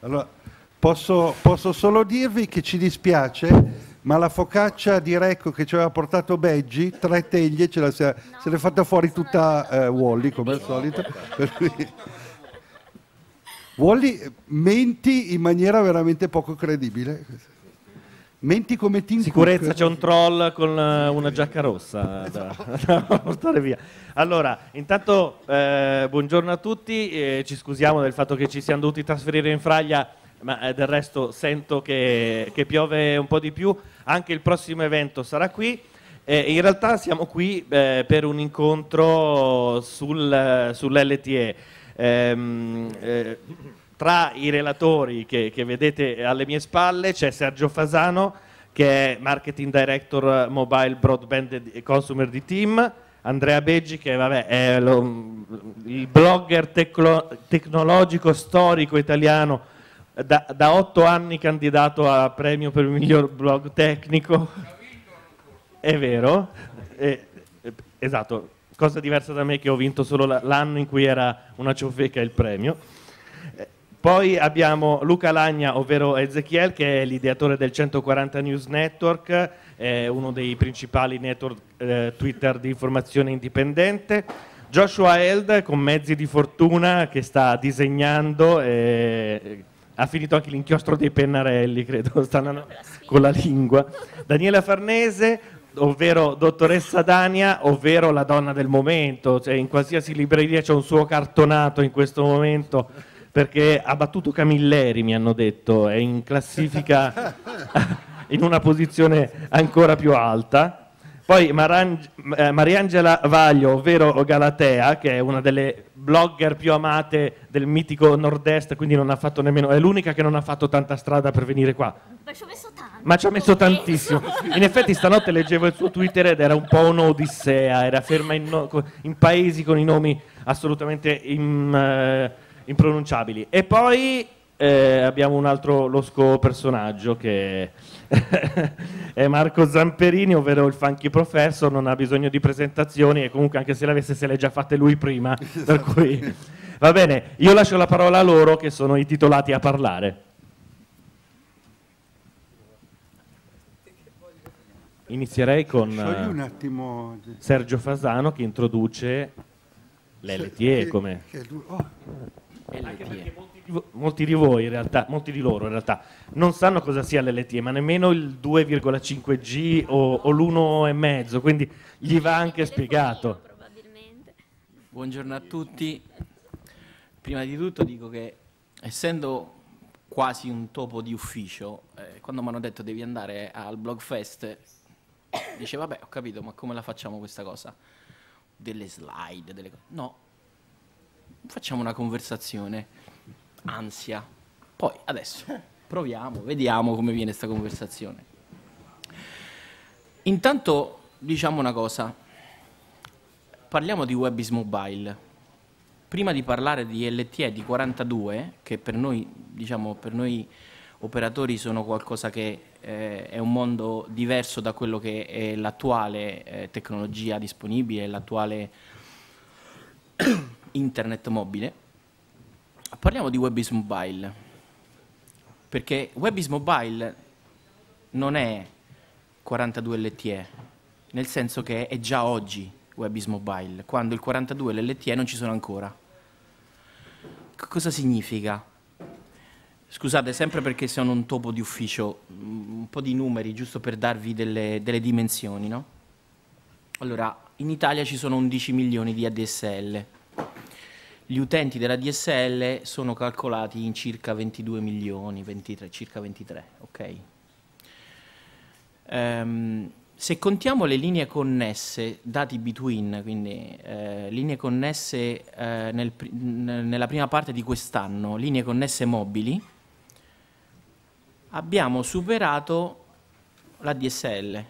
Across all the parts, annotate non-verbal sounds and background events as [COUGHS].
Allora, posso, posso solo dirvi che ci dispiace, ma la focaccia di Recco che ci aveva portato Beggi, tre teglie, ce la, se, se l'è fatta fuori tutta eh, Wally, come al solito. Wally menti in maniera veramente poco credibile. Menti come Tim Sicurezza, c'è un troll con eh, una giacca rossa da, da portare via. Allora, intanto eh, buongiorno a tutti, eh, ci scusiamo del fatto che ci siamo dovuti trasferire in Fraglia, ma eh, del resto sento che, che piove un po' di più, anche il prossimo evento sarà qui. Eh, in realtà siamo qui eh, per un incontro sul, sull'LTE. Tra i relatori che, che vedete alle mie spalle c'è Sergio Fasano che è Marketing Director Mobile Broadband Consumer di Team, Andrea Beggi che vabbè, è lo- il blogger teclo- tecnologico storico italiano da, da otto anni candidato a premio per il miglior blog tecnico. È vero, eh, esatto, cosa diversa da me che ho vinto solo la- l'anno in cui era una ciofeca il premio. Eh, Poi abbiamo Luca Lagna, ovvero Ezechiel, che è l'ideatore del 140 News Network, è uno dei principali network eh, Twitter di informazione indipendente. Joshua Held, con mezzi di fortuna, che sta disegnando, e ha finito anche l'inchiostro dei pennarelli, credo, [LAUGHS] stanno con la lingua. Daniela Farnese, ovvero dottoressa Dania, ovvero la donna del momento, cioè in qualsiasi libreria c'è un suo cartonato in questo momento perché ha battuto Camilleri, mi hanno detto, è in classifica [LAUGHS] in una posizione ancora più alta. Poi Maran- eh, Mariangela Vaglio, ovvero Galatea, che è una delle blogger più amate del mitico nord-est, quindi non ha fatto nemmeno, è l'unica che non ha fatto tanta strada per venire qua. Ma ci ho messo tanto. Ma ci ha messo tantissimo. In effetti stanotte leggevo il suo Twitter ed era un po' un'odissea, era ferma in, no- in paesi con i nomi assolutamente im- eh, impronunciabili. E poi eh, abbiamo un altro losco personaggio che [LAUGHS] è Marco Zamperini, ovvero il Funky Professor, non ha bisogno di presentazioni e comunque anche se le avesse se le ha già fatte lui prima, [LAUGHS] per cui va bene, io lascio la parola a loro che sono i titolati a parlare. Inizierei con eh. Sergio Fasano che introduce l'LTE come anche perché molti molti di voi in realtà, molti di loro in realtà non sanno cosa sia l'LTE, ma nemmeno il 2,5G o, o l'1,5, quindi gli va anche spiegato. Buongiorno a tutti. Prima di tutto dico che essendo quasi un topo di ufficio, eh, quando mi hanno detto devi andare al Blogfest, dice vabbè ho capito, ma come la facciamo questa cosa? Delle slide, delle cose. No, facciamo una conversazione, ansia. Poi adesso proviamo, vediamo come viene questa conversazione. Intanto diciamo una cosa, parliamo di Webis Mobile. Prima di parlare di LTE di 42, che per noi, diciamo, per noi operatori sono qualcosa che eh, è un mondo diverso da quello che è l'attuale eh, tecnologia disponibile, l'attuale internet mobile, parliamo di Webis Mobile. Perché Webis Mobile non è 42 LTE, nel senso che è già oggi Webis Mobile, quando il 42 e l'LTE non ci sono ancora. C- cosa significa? Scusate, sempre perché sono un topo di ufficio, mm, un po' di numeri, giusto per darvi delle, delle dimensioni, no? Allora, in Italia ci sono 11 milioni di ADSL. Gli utenti della DSL sono calcolati in circa 22 milioni, 23, circa 23, ok? Ehm, se contiamo le linee connesse, dati between, quindi eh, linee connesse eh, nel nella prima parte di quest'anno, linee connesse mobili, abbiamo superato la DSL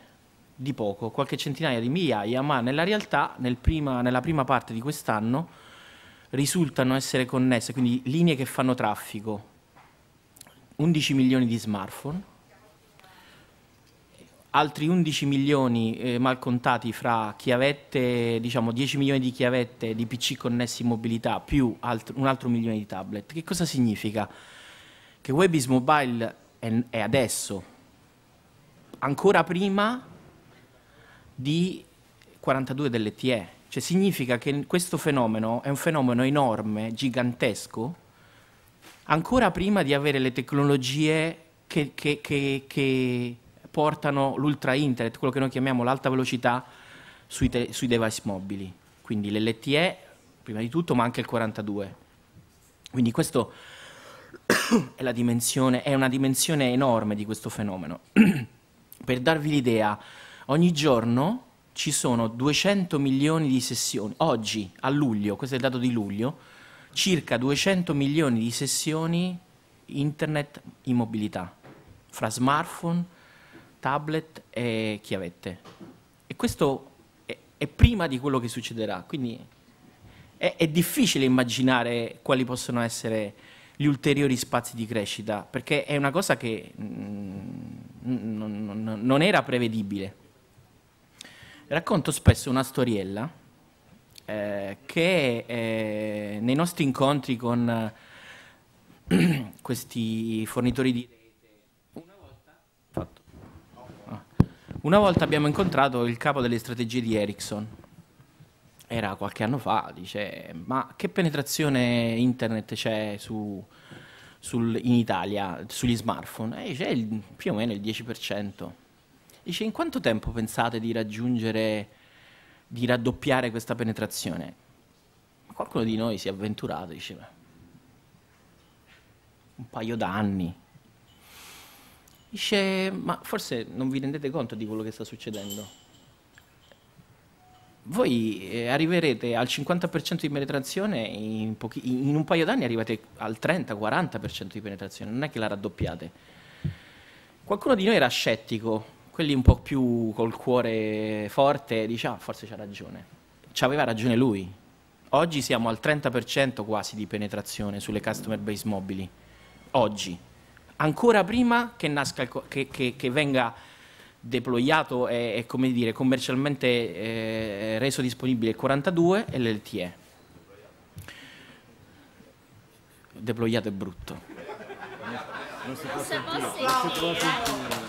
di poco, qualche centinaia di migliaia, ma nella realtà nel prima- nella prima parte di quest'anno risultano essere connesse, quindi linee che fanno traffico, 11 milioni di smartphone, altri 11 milioni eh, mal contati fra chiavette, diciamo 10 milioni di chiavette di PC connessi in mobilità più alt- un altro milione di tablet. Che cosa significa? Che Webis Mobile è, è adesso, ancora prima di 42 dell'ETE. Cioè significa che questo fenomeno è un fenomeno enorme, gigantesco, ancora prima di avere le tecnologie che, che, che, che portano l'ultra internet, quello che noi chiamiamo l'alta velocità sui, te, sui device mobili. Quindi l'LTE prima di tutto, ma anche il 42. Quindi questo è, è una dimensione enorme di questo fenomeno. [CLEARS THROAT] per darvi l'idea, ogni giorno ci sono 200 milioni di sessioni, oggi a luglio, questo è il dato di luglio, circa 200 milioni di sessioni internet in mobilità, fra smartphone, tablet e chiavette. E questo è, è prima di quello che succederà, quindi è, è difficile immaginare quali possono essere gli ulteriori spazi di crescita, perché è una cosa che mm, non, non era prevedibile. Racconto spesso una storiella eh, che eh, nei nostri incontri con eh, [CLEARS THROAT] questi fornitori di rete, una volta, ah, una volta abbiamo incontrato il capo delle strategie di Ericsson. Era qualche anno fa, dice, ma che penetrazione internet c'è su, sul, in Italia sugli smartphone? E c'è il, più o meno il 10%. Dice, in quanto tempo pensate di raggiungere, di raddoppiare questa penetrazione? Qualcuno di noi si è avventurato, diceva, un paio d'anni. Dice, ma forse non vi rendete conto di quello che sta succedendo? Voi eh, arriverete al 50% di penetrazione in, in un paio d'anni arrivate al 30-40% di penetrazione, non è che la raddoppiate. Qualcuno di noi era scettico, quelli un po' più col cuore forte, dice, ah, forse c'ha ragione. Aveva ragione lui. Oggi siamo al 30% quasi di penetrazione sulle customer base mobili. Oggi. Ancora prima che, nasca che, che, che venga deployato e, e, dire, commercialmente eh, reso disponibile il 42 e l'LTE. Deployato è brutto. Non si può sentire. Non si può sentire.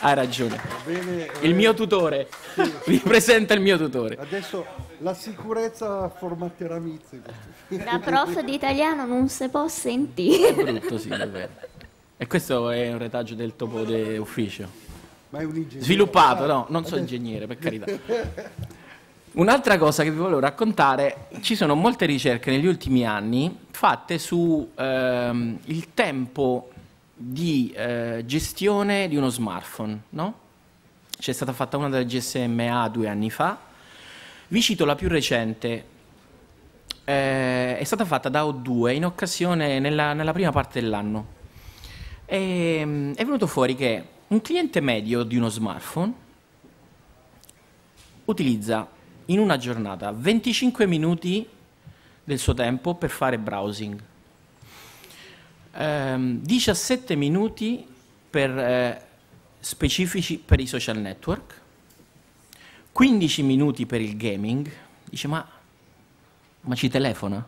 Hai ragione. Bene, Il eh, mio tutore. Vi presenta il mio tutore. Adesso la sicurezza formatterà Mizzi. Da prof di italiano non si può È sentire. brutto, sì, è vero. E questo è un retaggio del topo de ufficio. Ma è un ingegnere. Sviluppato, no, non so ingegnere, per carità. Un'altra cosa che vi volevo raccontare, ci sono molte ricerche negli ultimi anni fatte su ehm, il tempo di eh, gestione di uno smartphone, no? C'è stata fatta una delle GSMA due anni fa. Vi cito la più recente, eh, è stata fatta da O2 in occasione nella, nella prima parte dell'anno. E, mm, è venuto fuori che un cliente medio di uno smartphone utilizza in una giornata 25 minuti del suo tempo per fare browsing, ehm, 17 minuti per, eh, specifici per i social network, 15 minuti per il gaming, dice ma, ma ci telefona?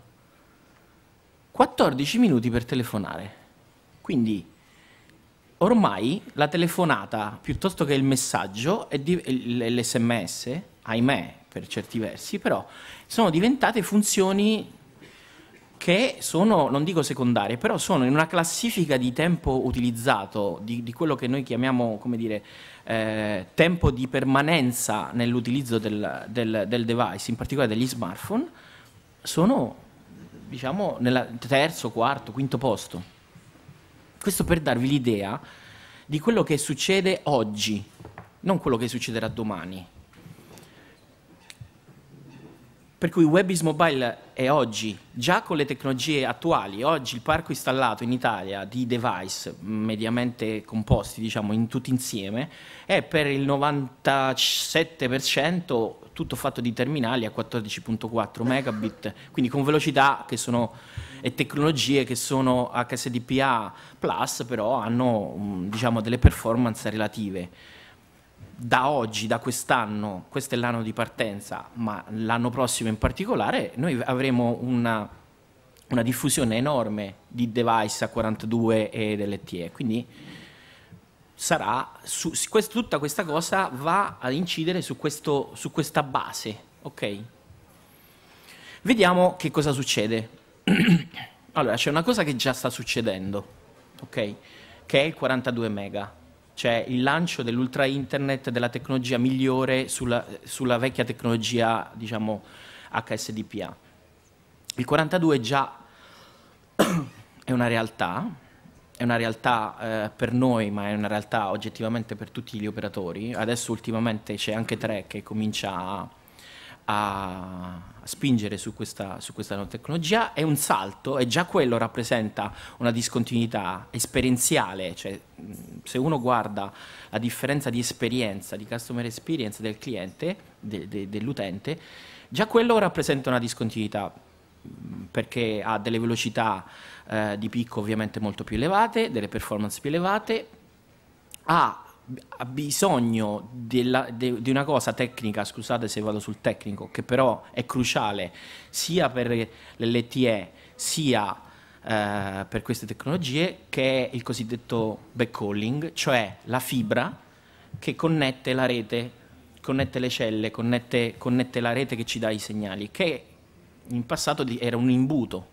14 minuti per telefonare. Quindi ormai la telefonata piuttosto che il messaggio e l'SMS, ahimè per certi versi, però sono diventate funzioni che sono, non dico secondarie, però sono in una classifica di tempo utilizzato, di, di quello che noi chiamiamo, come dire, eh, tempo di permanenza nell'utilizzo del, del- del device, in particolare degli smartphone, sono, diciamo, nel terzo, quarto, quinto posto. Questo per darvi l'idea di quello che succede oggi, non quello che succederà domani. Per cui Webis Mobile è oggi, già con le tecnologie attuali, oggi il parco installato in Italia di device mediamente composti, diciamo, in tutti insieme, è per il 97% tutto fatto di terminali a 14.4 megabit, quindi con velocità sono e tecnologie che sono HSDPA però hanno diciamo, delle performance relative. Da oggi, da quest'anno, questo è l'anno di partenza, ma l'anno prossimo in particolare, noi avremo una, una diffusione enorme di device a 42 e dell'ETE, quindi sarà su, quest, tutta questa cosa va ad incidere su, questo, su questa base, ok? Vediamo che cosa succede. [CLEARS THROAT] allora, c'è una cosa che già sta succedendo, ok? Che è il 42 mega, cioè il lancio dell'ultra internet, della tecnologia migliore sulla, sulla vecchia tecnologia, diciamo, HSDPA. Il 42 già [CLEARS THROAT] è una realtà, è una realtà eh, per noi, ma è una realtà oggettivamente per tutti gli operatori. Adesso ultimamente c'è anche Tre che comincia a, a spingere su questa, su questa nuova tecnologia. È un salto e già quello rappresenta una discontinuità esperienziale, cioè se uno guarda la differenza di esperienza, di customer experience del cliente, de, de, dell'utente, già quello rappresenta una discontinuità perché ha delle velocità eh, di picco ovviamente molto più elevate, delle performance più elevate, ha, ha bisogno della, de, di una cosa tecnica, scusate se vado sul tecnico, che però è cruciale sia per l'LTE sia eh, per queste tecnologie, che è il cosiddetto backhauling, cioè la fibra che connette la rete, connette le celle, connette, connette la rete che ci dà i segnali, che in passato era un imbuto,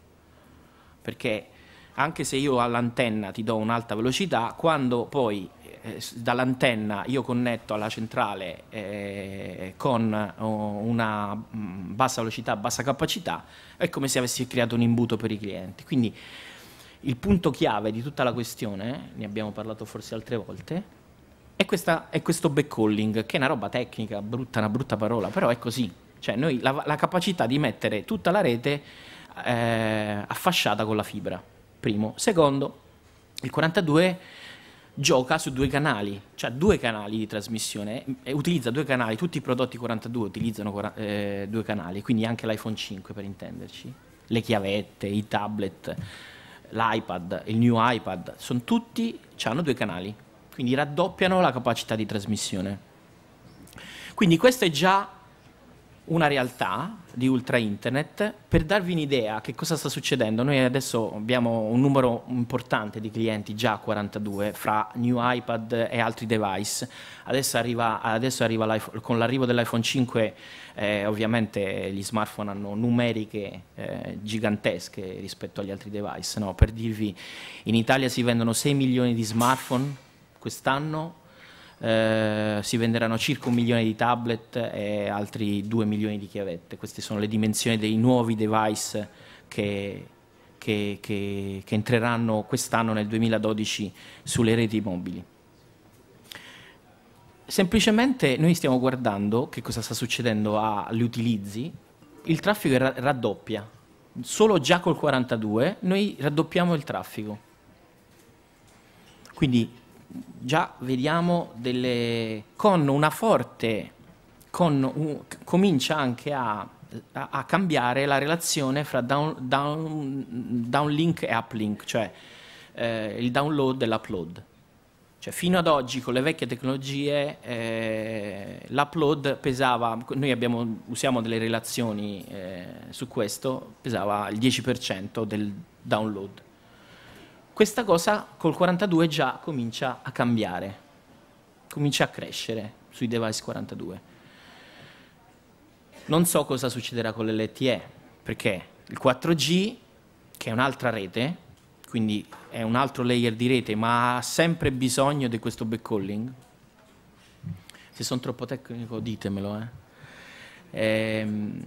perché anche se io all'antenna ti do un'alta velocità, quando poi eh, dall'antenna io connetto alla centrale eh, con oh, una mm, bassa velocità, bassa capacità, è come se avessi creato un imbuto per i clienti. Quindi il punto chiave di tutta la questione, ne abbiamo parlato forse altre volte, è, questa, è questo backhauling, che è una roba tecnica, brutta, una brutta parola, però è così. Cioè noi la, la capacità di mettere tutta la rete eh, affasciata con la fibra, primo. Secondo, il 42 gioca su due canali, cioè due canali di trasmissione, utilizza due canali, tutti i prodotti 42 utilizzano eh, due canali, quindi anche l'iPhone 5 per intenderci, le chiavette, i tablet, l'iPad, il new iPad, sono tutti, hanno due canali, quindi raddoppiano la capacità di trasmissione. Quindi questo è già una realtà di ultra internet per darvi un'idea che cosa sta succedendo. Noi adesso abbiamo un numero importante di clienti, già 42, fra new iPad e altri device. Adesso arriva, adesso arriva con l'arrivo dell'iPhone 5 eh, ovviamente gli smartphone hanno numeriche eh, gigantesche rispetto agli altri device. No? Per dirvi, in Italia si vendono 6 milioni di smartphone quest'anno, eh, si venderanno circa un milione di tablet e altri due milioni di chiavette. Queste sono le dimensioni dei nuovi device che, che, che, che entreranno quest'anno nel 2012 sulle reti mobili. Semplicemente noi stiamo guardando che cosa sta succedendo agli utilizzi, il traffico raddoppia, solo già col 42 noi raddoppiamo il traffico. Quindi già vediamo delle, con una forte, con un, comincia anche a, a, cambiare la relazione fra down, down, downlink e uplink, cioè eh, il download e l'upload. Cioè, fino ad oggi con le vecchie tecnologie eh, l'upload pesava, noi abbiamo, usiamo delle relazioni eh, su questo, pesava il 10% del download questa cosa col 42 già comincia a cambiare, comincia a crescere sui device 42. Non so cosa succederà con l'LTE, perché il 4G, che è un'altra rete, quindi è un altro layer di rete, ma ha sempre bisogno di questo backhauling. Se sono troppo tecnico ditemelo. Eh. Ehm,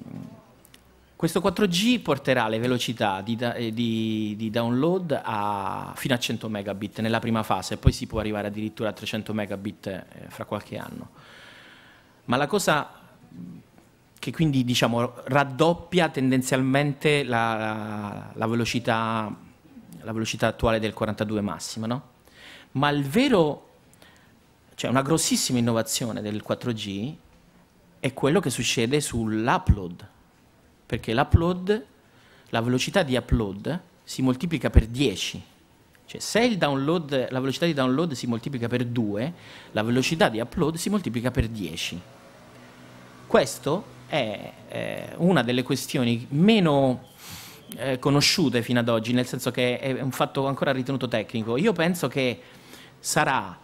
questo 4G porterà le velocità di, eh, di, di download a, fino a 100 megabit nella prima fase, poi si può arrivare addirittura a 300 megabit eh, fra qualche anno. Ma la cosa che quindi diciamo, raddoppia tendenzialmente la, la, la, velocità, la velocità attuale del 42 massima, no? Ma il vero, cioè una grossissima innovazione del 4G è quello che succede sull'upload perché l'upload, la velocità di upload si moltiplica per 10. Cioè, se download, la velocità di download si moltiplica per 2, la velocità di upload si moltiplica per 10. Questo è eh, una delle questioni meno eh, conosciute fino ad oggi, nel senso che è un fatto ancora ritenuto tecnico. Io penso che sarà,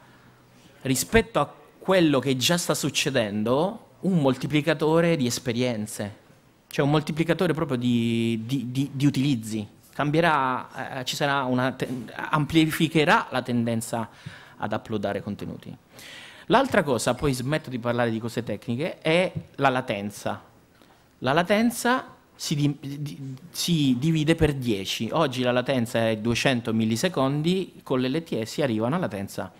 rispetto a quello che già sta succedendo, un moltiplicatore di esperienze, cioè un moltiplicatore proprio di, di, di, di utilizzi cambierà, eh, ci sarà una amplificherà la tendenza ad uploadare contenuti. L'altra cosa, poi smetto di parlare di cose tecniche, è la latenza. La latenza si, di- si divide per 10. Oggi la latenza è 200 millisecondi, con l'LTE si arriva a una latenza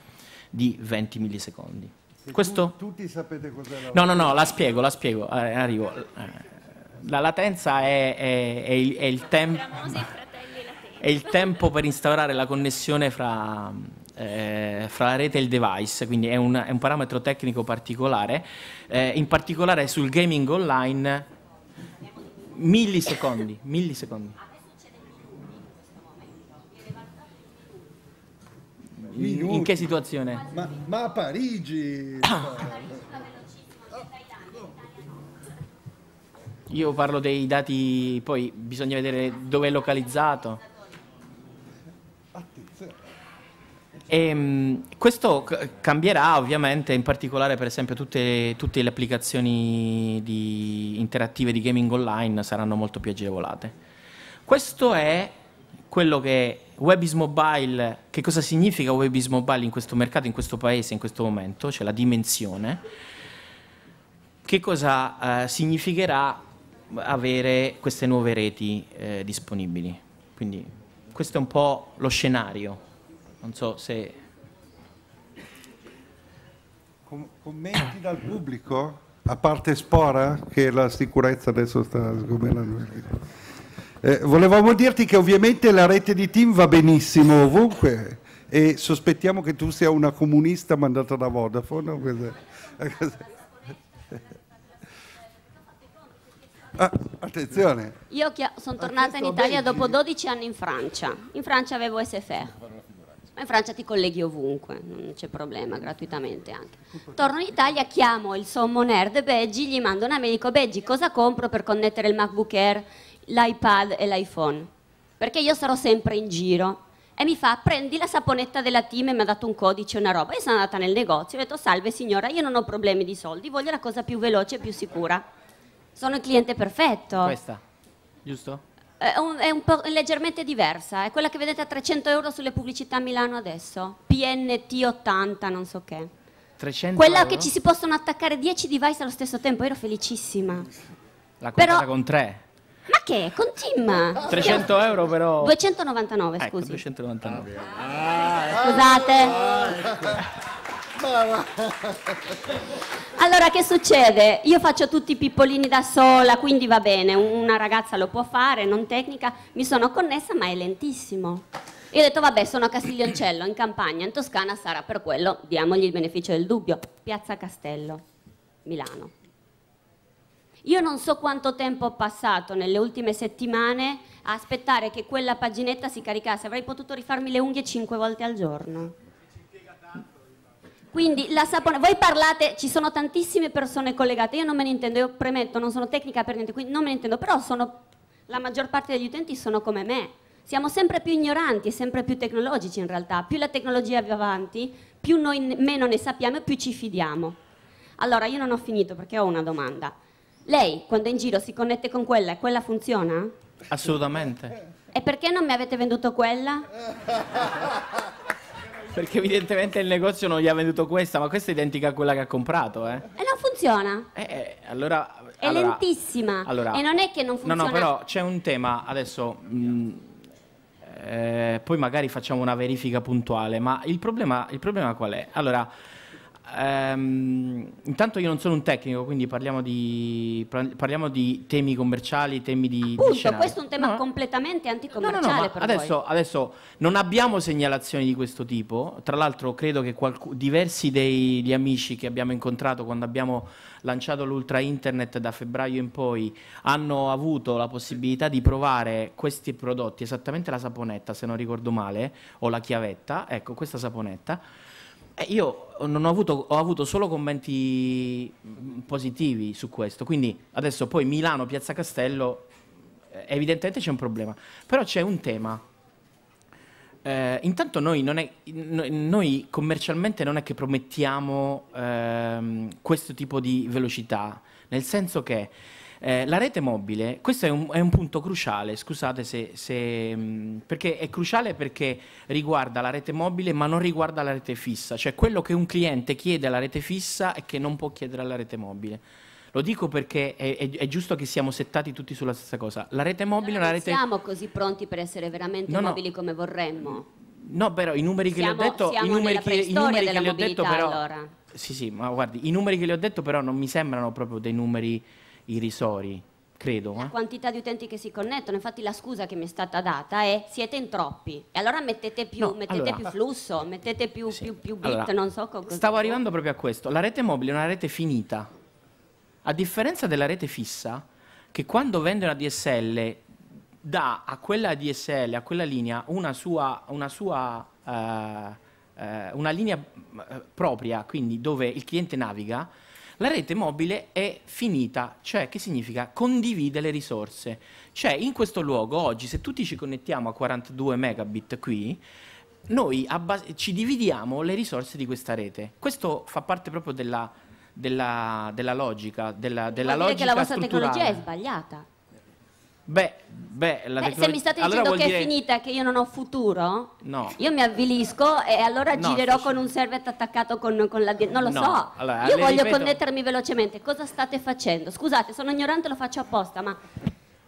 di 20 millisecondi. Questo? Tutti sapete cos'è la No, no, no, la spiego, la spiego, eh, arrivo. Eh, La latenza è, è- è il, è il tempo è il tempo per instaurare la connessione fra, eh, fra la rete e il device, quindi è un, è un parametro tecnico particolare, eh, in particolare sul gaming online millisecondi, millisecondi. In, in che situazione? Ma, ma a Parigi? [COUGHS] Io parlo dei dati, poi bisogna vedere dove è localizzato. E, mh, questo cambierà ovviamente, in particolare per esempio tutte, tutte le applicazioni di- interattive di gaming online saranno molto più agevolate. Questo è quello che Webis Mobile, che cosa significa Webis Mobile in questo mercato, in questo paese, in questo momento, cioè la dimensione, che cosa eh, significherà avere queste nuove reti eh, disponibili. Quindi questo è un po' lo scenario. Non so se... Com- commenti dal pubblico? A parte Spora, che la sicurezza adesso sta sgomberando. Eh, volevamo dirti che ovviamente la rete di team va benissimo ovunque e sospettiamo che tu sia una comunista mandata da Vodafone. [LAUGHS] o cos'è? Ah, attenzione, Io sono tornata in Italia dopo 12 anni in Francia. In Francia avevo SFR. Ma in Francia ti colleghi ovunque, non c'è problema, gratuitamente anche. Torno in Italia, chiamo il sommo nerd Beggi, gli mando una mail e dico Beggi cosa compro per connettere il MacBook Air, l'iPad e l'iPhone? Perché io sarò sempre in giro. E mi fa, prendi la saponetta della team e mi ha dato un codice e una roba. Io sono andata nel negozio e ho detto, salve signora, io non ho problemi di soldi, voglio la cosa più veloce e più sicura. Sono il cliente perfetto. Questa, giusto? È, un, è un po' leggermente diversa, è quella che vedete a 300 euro sulle pubblicità a Milano adesso. PNT 80, non so che. 300 Quella euro? che ci si possono attaccare 10 device allo stesso tempo, ero felicissima. L'ha Però- comprata con 3. Ma che? Con Tim? 300 euro però... 299, Ecco, scusi. 299. Scusate. Allora, che succede? Io faccio tutti i pippolini da sola, quindi va bene, una ragazza lo può fare, non tecnica. Mi sono connessa, ma è lentissimo. Io ho detto, vabbè, sono a Castiglioncello, in campagna, in Toscana sarà per quello, diamogli il beneficio del dubbio. Piazza Castello, Milano. Io non so quanto tempo ho passato nelle ultime settimane a aspettare che quella paginetta si caricasse. Avrei potuto rifarmi le unghie cinque volte al giorno. Quindi la sapone, voi parlate, ci sono tantissime persone collegate, io non me ne intendo, io premetto, non sono tecnica per niente, quindi non me ne intendo, però sono, la maggior parte degli utenti sono come me. Siamo sempre più ignoranti e sempre più tecnologici in realtà. Più la tecnologia va avanti, più noi meno ne sappiamo e più ci fidiamo. Allora, io non ho finito perché ho una domanda. Lei, quando è in giro, si connette con quella e quella funziona? Assolutamente. E perché non mi avete venduto quella? [LAUGHS] Perché evidentemente il negozio non gli ha venduto questa, ma questa è identica a quella che ha comprato, eh? E non funziona. Eh, eh, allora... È allora- lentissima. allora- e non è che non No, funziona. no, però c'è un tema, adesso... mh, eh, poi magari facciamo una verifica puntuale, ma il problema, il problema qual è? Allora, ehm, intanto io non sono un tecnico, quindi parliamo di, parliamo di temi commerciali, temi di... di Punto, scenario. questo è un tema No, completamente No, anticommerciale no, no, per adesso, adesso non abbiamo segnalazioni di questo tipo. Tra l'altro, credo che diversi degli amici che abbiamo incontrato quando abbiamo lanciato l'Ultra Internet da febbraio in poi hanno avuto la possibilità di provare questi prodotti, esattamente la saponetta, se non ricordo male, o la chiavetta. Ecco, questa saponetta. E io ho avuto, ho avuto solo commenti mm, positivi su questo. Quindi adesso poi Milano, Piazza Castello, eh, evidentemente c'è un problema. Però c'è un tema. Eh, intanto noi, non è- no- noi commercialmente non è che promettiamo ehm, questo tipo di velocità, nel senso che eh, la rete mobile, questo è un, è un punto cruciale, scusate se, se, mh, perché è cruciale perché riguarda la rete mobile ma non riguarda la rete fissa, cioè quello che un cliente chiede alla rete fissa e che non può chiedere alla rete mobile. Lo dico perché è, è- è giusto che siamo settati tutti sulla stessa cosa. La rete mobile è una non rete... siamo così pronti per essere veramente No, no. mobili come vorremmo. No, però i numeri che Siamo- le ho detto, i numeri che, i numeri che le ho detto però allora. Sì, sì, ma guardi, i numeri che le ho detto però non mi sembrano proprio dei numeri irrisori, credo, La eh. quantità di utenti che si connettono, infatti la scusa che mi è stata data è siete in troppi. E allora mettete più, No, mettete allora- più flusso, mettete più, Sì. più, più bit, Allora, non so co- cosa. Stavo arrivando proprio a questo. La rete mobile è una rete finita. A differenza della rete fissa, che quando vende una DSL dà a quella DSL, a quella linea, una sua, una sua eh, una linea eh, propria, quindi dove il cliente naviga, la rete mobile è finita, cioè che significa condivide le risorse. Cioè in questo luogo oggi se tutti ci connettiamo a 42 megabit qui, noi ci dividiamo le risorse di questa rete. Questo fa parte proprio della, della- della logica, della, della Vuol dire che logica la vostra strutturale. tecnologia è sbagliata. Beh, beh, la Beh, se tecnologia- mi state allora dicendo che dire- è finita che io non ho futuro, No. io mi avvilisco e allora No, girerò con un servet attaccato con, con la... Non lo No, so. allora, io voglio ripeto- connettermi velocemente. Cosa state facendo? Scusate, sono ignorante, lo faccio apposta, ma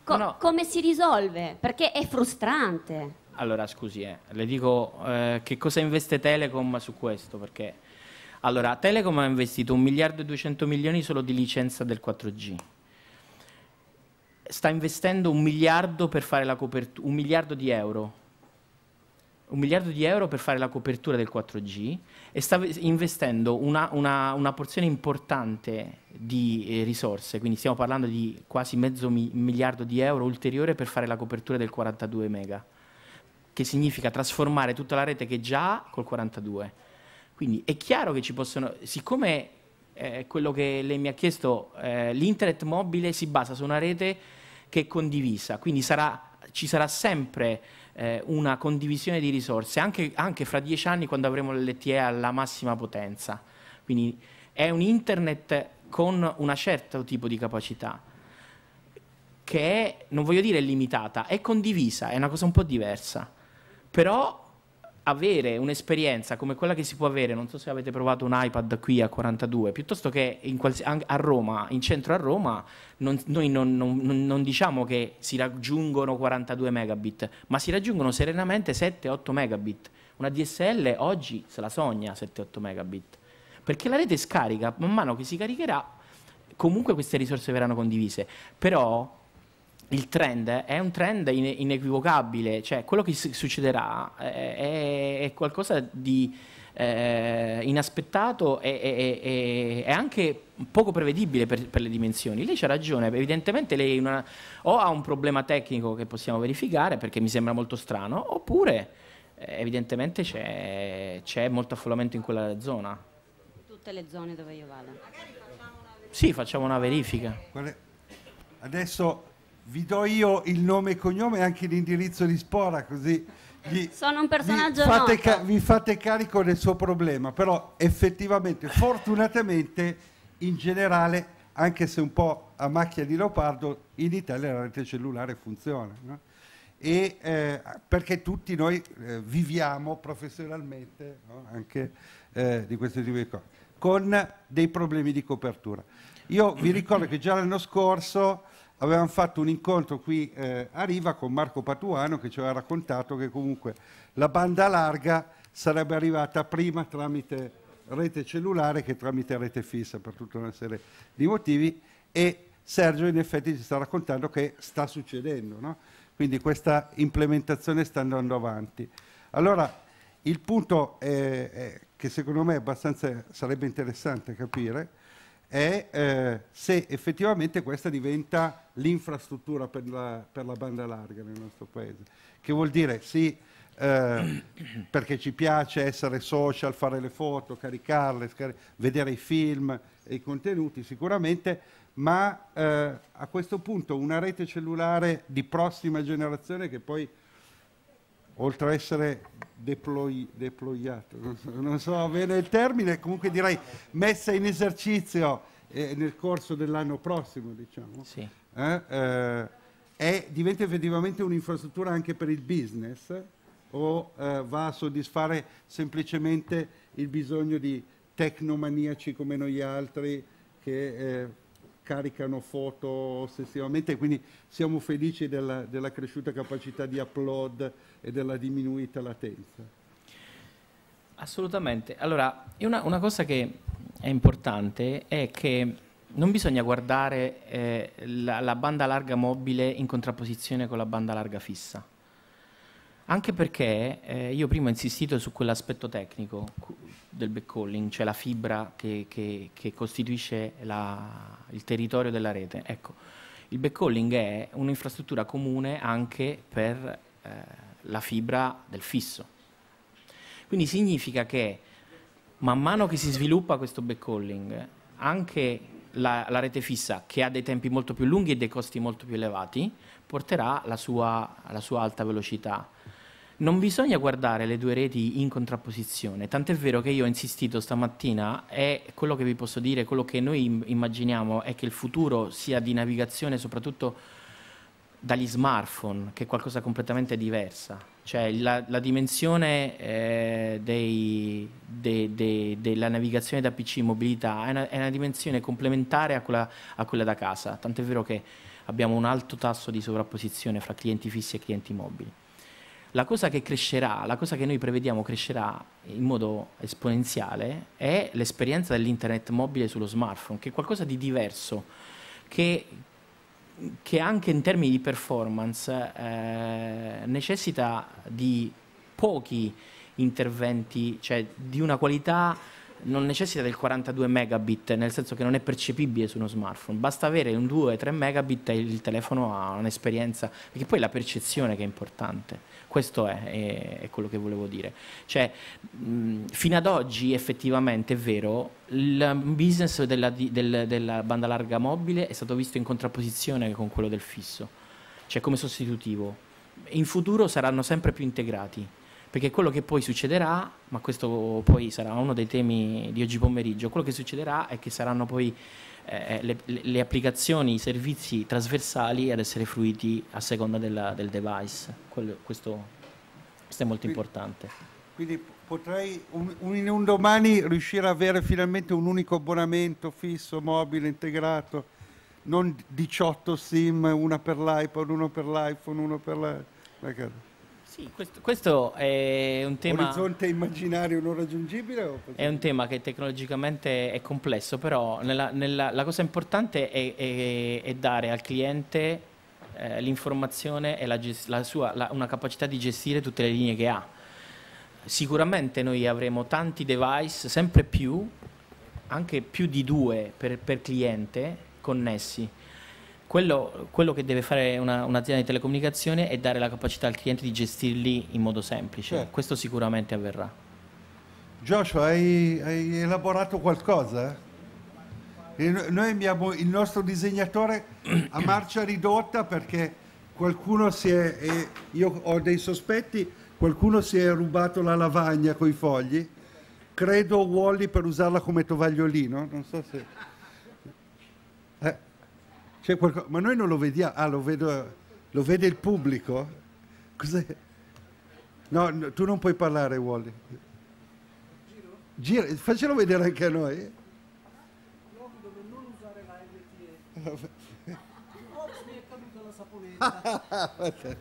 co- come si risolve? Perché è frustrante. Allora, scusi, eh, le dico eh, che cosa investe Telecom su questo, perché allora, Telecom ha investito 1 miliardo e 200 milioni solo di licenza del 4G. Sta investendo un miliardo un miliardo di euro. Un miliardo di euro per fare la copertura del 4G e sta ve- investendo una, una- una porzione importante di eh, risorse, quindi stiamo parlando di quasi mezzo mi- miliardo di euro ulteriore per fare la copertura del 42 mega che significa trasformare tutta la rete che già ha col 42. Quindi è chiaro che ci possono, siccome eh, quello che lei mi ha chiesto, eh, l'internet mobile si basa su una rete che è condivisa, quindi sarà- ci sarà sempre eh, una condivisione di risorse, anche, anche fra dieci anni quando avremo l'LTE alla massima potenza. Quindi è un internet con un certo tipo di capacità che è, non voglio dire limitata, è condivisa, è una cosa un po' diversa. Però avere un'esperienza come quella che si può avere, non so se avete provato un iPad qui a 42, piuttosto che a Roma, in centro a Roma, non- noi non- non- non diciamo che si raggiungono 42 megabit, ma si raggiungono serenamente 7-8 megabit. Una DSL oggi se la sogna 7-8 megabit, perché la rete scarica, man mano che si caricherà, comunque queste risorse verranno condivise. Però il trend è un trend ine- inequivocabile, cioè quello che succederà è, è- è qualcosa di eh, inaspettato e, e- e- e anche poco prevedibile per, per le dimensioni. Lei c'ha ragione, evidentemente lei una- o ha un problema tecnico che possiamo verificare perché mi sembra molto strano, oppure eh, evidentemente c'è, c'è molto affollamento in quella zona. Tutte le zone dove io vado. Sì, facciamo una verifica. Adesso vi do io il nome e cognome e anche l'indirizzo di Spora, così gli- Sono un personaggio vi fate, ca- vi fate carico del suo problema, però effettivamente, fortunatamente, in generale, anche se un po' a macchia di leopardo, in Italia la rete cellulare funziona. no? E, eh, perché tutti noi eh, viviamo professionalmente no? anche eh, di questo tipo di cose, con dei problemi di copertura. Io vi ricordo che già l'anno scorso avevamo fatto un incontro qui eh, a Riva con Marco Patuano che ci aveva raccontato che comunque la banda larga sarebbe arrivata prima tramite rete cellulare che tramite rete fissa per tutta una serie di motivi e Sergio in effetti ci sta raccontando che sta succedendo, no? quindi questa implementazione sta andando avanti. Allora, il punto è, è che secondo me sarebbe interessante capire è eh, se effettivamente questa diventa l'infrastruttura per la, per la, banda larga nel nostro paese, che vuol dire sì, eh, perché ci piace essere social, fare le foto, caricarle, scar- vedere i film e i contenuti sicuramente, ma eh, a questo punto una rete cellulare di prossima generazione che poi oltre a essere deploy, deployato, non so, bene il termine, comunque direi messa in esercizio eh, nel corso dell'anno prossimo, diciamo, sì. eh, eh, è, diventa effettivamente un'infrastruttura anche per il business o eh, va a soddisfare semplicemente il bisogno di tecnomaniaci come noi altri che eh, caricano foto ossessivamente quindi siamo felici della, della cresciuta capacità di upload e della diminuita latenza. Assolutamente. Allora, una, una cosa che è importante è che non bisogna guardare eh, la, la, banda larga mobile in contrapposizione con la banda larga fissa. Anche perché eh, io prima ho insistito su quell'aspetto tecnico del backhauling, cioè la fibra che, che, che costituisce la, il territorio della rete. Ecco, il backhauling è un'infrastruttura comune anche per eh, la fibra del fisso. Quindi significa che man mano che si sviluppa questo backhauling, anche la, la, rete fissa, che ha dei tempi molto più lunghi e dei costi molto più elevati, porterà la sua, la sua alta velocità non bisogna guardare le due reti in contrapposizione, tant'è vero che io ho insistito stamattina e quello che vi posso dire, quello che noi immaginiamo è che il futuro sia di navigazione soprattutto dagli smartphone, che è qualcosa completamente diversa. Cioè la, la dimensione eh, dei, de, de, della navigazione da PC mobilità è una, è una dimensione complementare a quella, a quella da casa, tant'è vero che abbiamo un alto tasso di sovrapposizione fra clienti fissi e clienti mobili. La cosa che crescerà, la cosa che noi prevediamo crescerà in modo esponenziale è l'esperienza dell'internet mobile sullo smartphone, che è qualcosa di diverso, che, che anche in termini di performance eh, necessita di pochi interventi, cioè di una qualità non necessita del 42 megabit, nel senso che non è percepibile su uno smartphone, basta avere un 2-3 megabit e il telefono ha un'esperienza, perché poi è la percezione che è importante. Questo è, è, è quello che volevo dire. Cioè, mh, fino ad oggi effettivamente è vero, il business della, del, della banda larga mobile è stato visto in contrapposizione con quello del fisso, cioè come sostitutivo. In futuro saranno sempre più integrati perché quello che poi succederà, ma questo poi sarà uno dei temi di oggi pomeriggio, quello che succederà è che saranno poi eh, le, le, applicazioni, i servizi trasversali ad essere fruiti a seconda della, del device. Quello, questo, questo, è molto quindi, importante. Quindi potrei un, un, un domani riuscire a avere finalmente un unico abbonamento fisso, mobile, integrato, non 18 SIM, una per l'iPod, uno per l'iPhone, uno per la... Sì, questo, questo, è un tema... Orizzonte immaginario non raggiungibile? È un tema che tecnologicamente è complesso, però nella, nella, la cosa importante è, è, è dare al cliente eh, l'informazione e la, la sua, una capacità di gestire tutte le linee che ha. Sicuramente noi avremo tanti device, sempre più, anche più di due per, per cliente connessi quello, quello, che deve fare una, un'azienda di telecomunicazione è dare la capacità al cliente di gestirli in modo semplice. Certo. Questo sicuramente avverrà. Joshua, hai, hai elaborato qualcosa? E noi abbiamo il nostro disegnatore a marcia ridotta perché qualcuno si è, io ho dei sospetti, qualcuno si è rubato la lavagna con i fogli, credo Wally per usarla come tovagliolino, non so se... Qualcosa... Ma noi non lo vediamo, ah, lo, vedo... lo vede il pubblico? Cos'è? No, no, tu non puoi parlare, Wally. Gira, faccelo vedere anche a noi. dove non usare la LTE. Ops, mi è caduta la saponetta. [LAUGHS]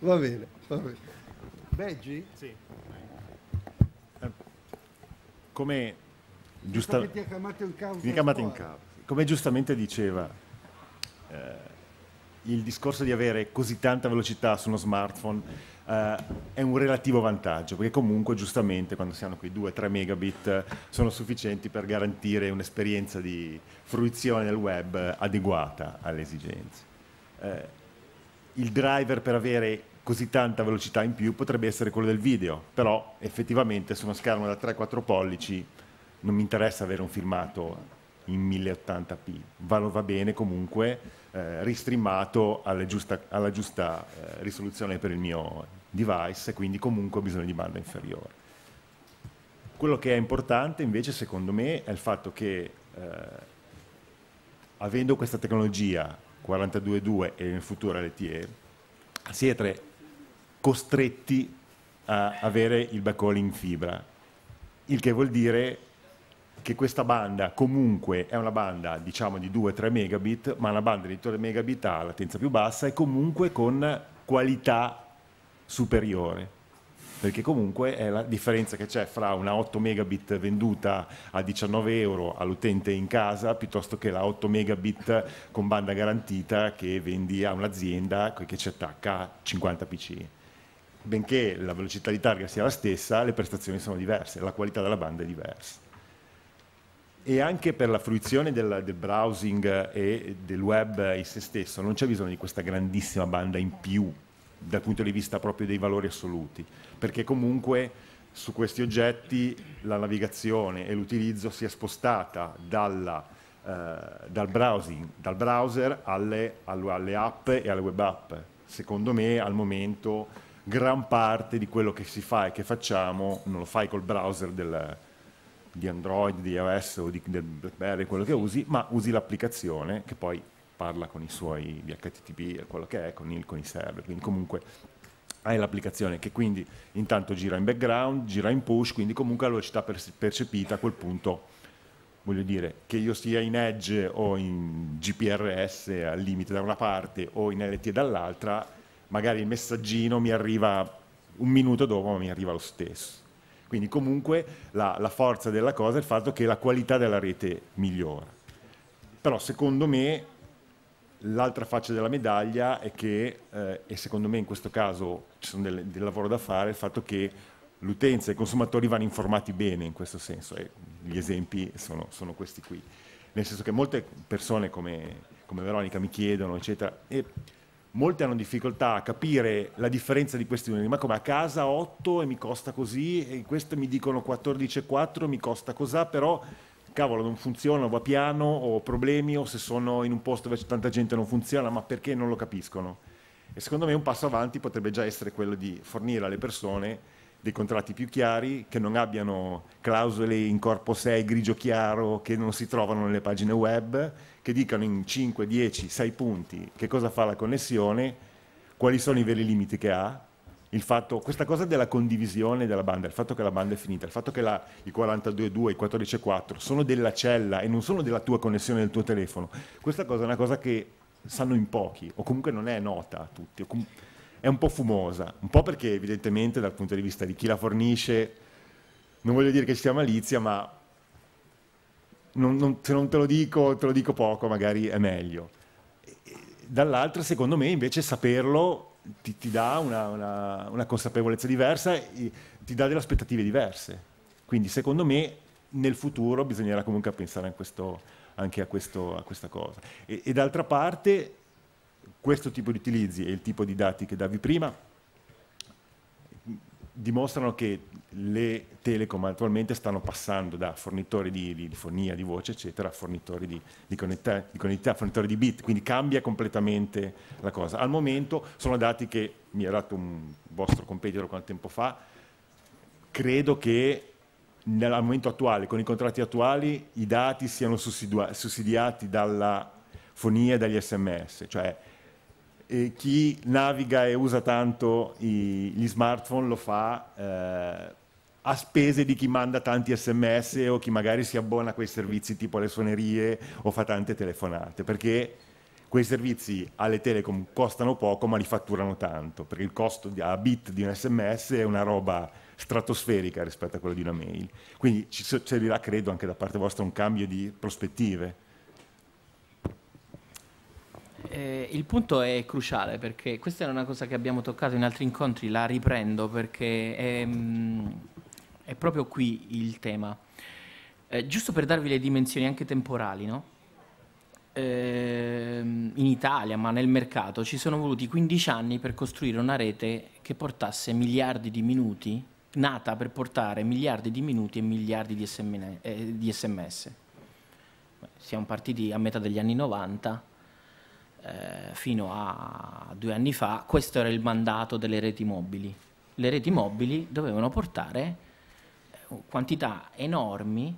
va bene, va bene. Beggi? Sì. Eh, come Giusta... Perché ti ha chiamato in causa. Mi ha chiamato in causa. Come giustamente diceva, eh, il discorso di avere così tanta velocità su uno smartphone eh, è un relativo vantaggio, perché comunque giustamente quando si hanno quei 2-3 megabit sono sufficienti per garantire un'esperienza di fruizione del web adeguata alle esigenze. Eh, il driver per avere così tanta velocità in più potrebbe essere quello del video, però effettivamente su uno schermo da 3-4 pollici non mi interessa avere un filmato in 1080p, va, va bene comunque eh, ristreamato alla giusta, alla giusta eh, risoluzione per il mio device e quindi comunque ho bisogno di banda inferiore. Quello che è importante invece secondo me è il fatto che eh, avendo questa tecnologia 42.2 e nel futuro LTE siete costretti a avere il backhaul in fibra, il che vuol dire che questa banda comunque è una banda diciamo di 2-3 megabit, ma una banda di 3 megabit a latenza più bassa e comunque con qualità superiore. Perché comunque è la differenza che c'è fra una 8 megabit venduta a 19 euro all'utente in casa piuttosto che la 8 megabit con banda garantita che vendi a un'azienda che ci attacca 50 PC. Benché la velocità di target sia la stessa, le prestazioni sono diverse, la qualità della banda è diversa e anche per la fruizione del, del, browsing e del web in se stesso non c'è bisogno di questa grandissima banda in più dal punto di vista proprio dei valori assoluti, perché comunque su questi oggetti la navigazione e l'utilizzo si è spostata dalla, eh, dal, browsing, dal browser alle, alle app e alle web app. Secondo me al momento gran parte di quello che si fa e che facciamo non lo fai col browser del, di Android, di iOS o di, del BlackBerry, quello che usi, ma usi l'applicazione che poi parla con i suoi di HTTP, quello che è, con, il, con i server. Quindi comunque hai l'applicazione che quindi intanto gira in background, gira in push, quindi comunque la velocità percepita a quel punto, voglio dire, che io sia in Edge o in GPRS al limite da una parte o in LTE dall'altra, magari il messaggino mi arriva un minuto dopo, ma mi arriva lo stesso. Quindi comunque la, la forza della cosa è il fatto che la qualità della rete migliora. Però secondo me l'altra faccia della medaglia è che, eh, e secondo me in questo caso ci sono del, del lavoro da fare, il fatto che l'utenza e i consumatori vanno informati bene in questo senso e gli esempi sono, sono questi qui. Nel senso che molte persone come, come Veronica mi chiedono, eccetera, e Molti hanno difficoltà a capire la differenza di questi numeri, ma come a casa 8 e mi costa così, e queste mi dicono 14,4 mi costa così, però cavolo non funziona, va piano, ho problemi, o se sono in un posto dove c'è tanta gente non funziona, ma perché non lo capiscono? E secondo me un passo avanti potrebbe già essere quello di fornire alle persone dei contratti più chiari, che non abbiano clausole in corpo 6 grigio chiaro che non si trovano nelle pagine web, che dicano in 5, 10, 6 punti che cosa fa la connessione, quali sono i veri limiti che ha, Fatto, questa cosa della condivisione della banda, il fatto che la banda è finita, il fatto che la, i 42.2, i 14.4 sono della cella e non sono della tua connessione del tuo telefono, questa cosa è una cosa che sanno in pochi o comunque non è nota a tutti, è un po' fumosa, un po' perché evidentemente dal punto di vista di chi la fornisce, non voglio dire che ci sia malizia, ma non, non, se non te lo dico, te lo dico poco, magari è meglio. Dall'altra, secondo me, invece saperlo ti, ti dà una, una, una, consapevolezza diversa, e ti dà delle aspettative diverse. Quindi, secondo me, nel futuro bisognerà comunque pensare questo, anche a, questo, a, questa cosa. E, e d'altra parte, questo tipo di utilizzi e il tipo di dati che davi prima dimostrano che le telecom attualmente stanno passando da fornitori di, di, di fonia, di voce, eccetera, a fornitori di, di, connettività, di connettività, fornitori di bit, quindi cambia completamente la cosa. Al momento sono dati che mi ha dato un vostro competitor qualche tempo fa, credo che nel, al momento attuale, con i contratti attuali, i dati siano sussidiati dalla fonia e dagli sms, cioè eh, chi naviga e usa tanto i, gli smartphone lo fa eh, a spese di chi manda tanti sms o chi magari si abbona a quei servizi tipo le suonerie o fa tante telefonate, perché quei servizi alle telecom costano poco ma li fatturano tanto, perché il costo a bit di un sms è una roba stratosferica rispetto a quello di una mail. Quindi ci servirà, credo, anche da parte vostra un cambio di prospettive. Eh, il punto è cruciale perché questa è una cosa che abbiamo toccato in altri incontri, la riprendo perché è, mm, è proprio qui il tema. Eh, giusto per darvi le dimensioni anche temporali, no? eh, in Italia, ma nel mercato, ci sono voluti 15 anni per costruire una rete che portasse miliardi di minuti, nata per portare miliardi di minuti e miliardi di, SM, eh, di sms. Siamo partiti a metà degli anni 90 eh, fino a due anni fa, questo era il mandato delle reti mobili. Le reti mobili dovevano portare quantità enormi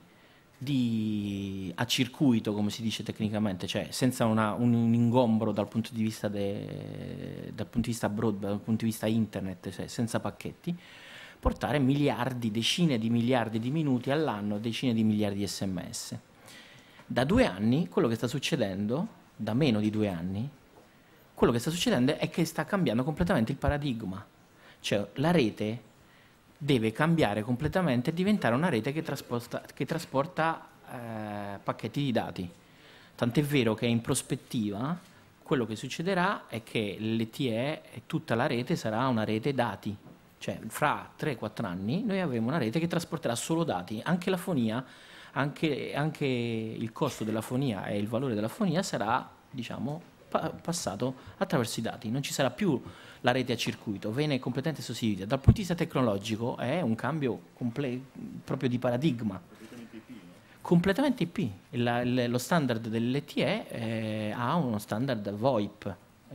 di, a circuito, come si dice tecnicamente, cioè senza una, un, un, ingombro dal punto di vista, de, dal punto di vista broadband, dal punto di vista internet, cioè senza pacchetti, portare miliardi, decine di miliardi di minuti all'anno, decine di miliardi di sms. Da due anni quello che sta succedendo da meno di due anni, quello che sta succedendo è che sta cambiando completamente il paradigma. Cioè la rete deve cambiare completamente e diventare una rete che trasporta, che trasporta eh, pacchetti di dati. Tant'è vero che in prospettiva quello che succederà è che l'LTE e tutta la rete sarà una rete dati. Cioè fra 3-4 anni noi avremo una rete che trasporterà solo dati. Anche la fonia anche, anche il costo della fonia e il valore della fonia sarà diciamo, pa- passato attraverso i dati, non ci sarà più la rete a circuito, viene completamente sostituita. Dal punto di vista tecnologico è un cambio proprio di paradigma. Completamente IP. La, l- lo standard dell'LTE eh, ha uno standard VoIP,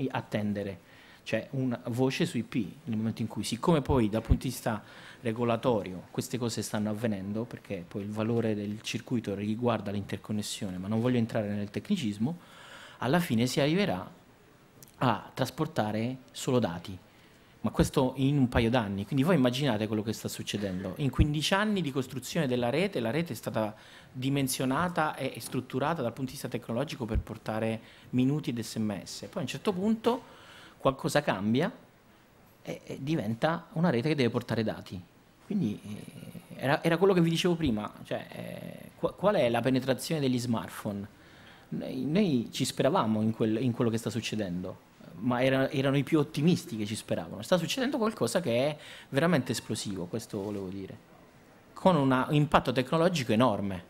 attendere, cioè una voce su IP nel momento in cui, siccome poi dal punto di vista regolatorio queste cose stanno avvenendo perché poi il valore del circuito riguarda l'interconnessione, ma non voglio entrare nel tecnicismo, alla fine si arriverà a trasportare solo dati. Ma questo in un paio d'anni, quindi voi immaginate quello che sta succedendo. In 15 anni di costruzione della rete, la rete è stata dimensionata e strutturata dal punto di vista tecnologico per portare minuti ed sms. Poi a un certo punto qualcosa cambia e, e diventa una rete che deve portare dati. Quindi eh, era, era, quello che vi dicevo prima, cioè, eh, qu- qual è la penetrazione degli smartphone? Noi, noi ci speravamo in, quel, in, quello che sta succedendo, ma era, erano i più ottimisti che ci speravano. Sta succedendo qualcosa che è veramente esplosivo, questo volevo dire, con un impatto tecnologico enorme.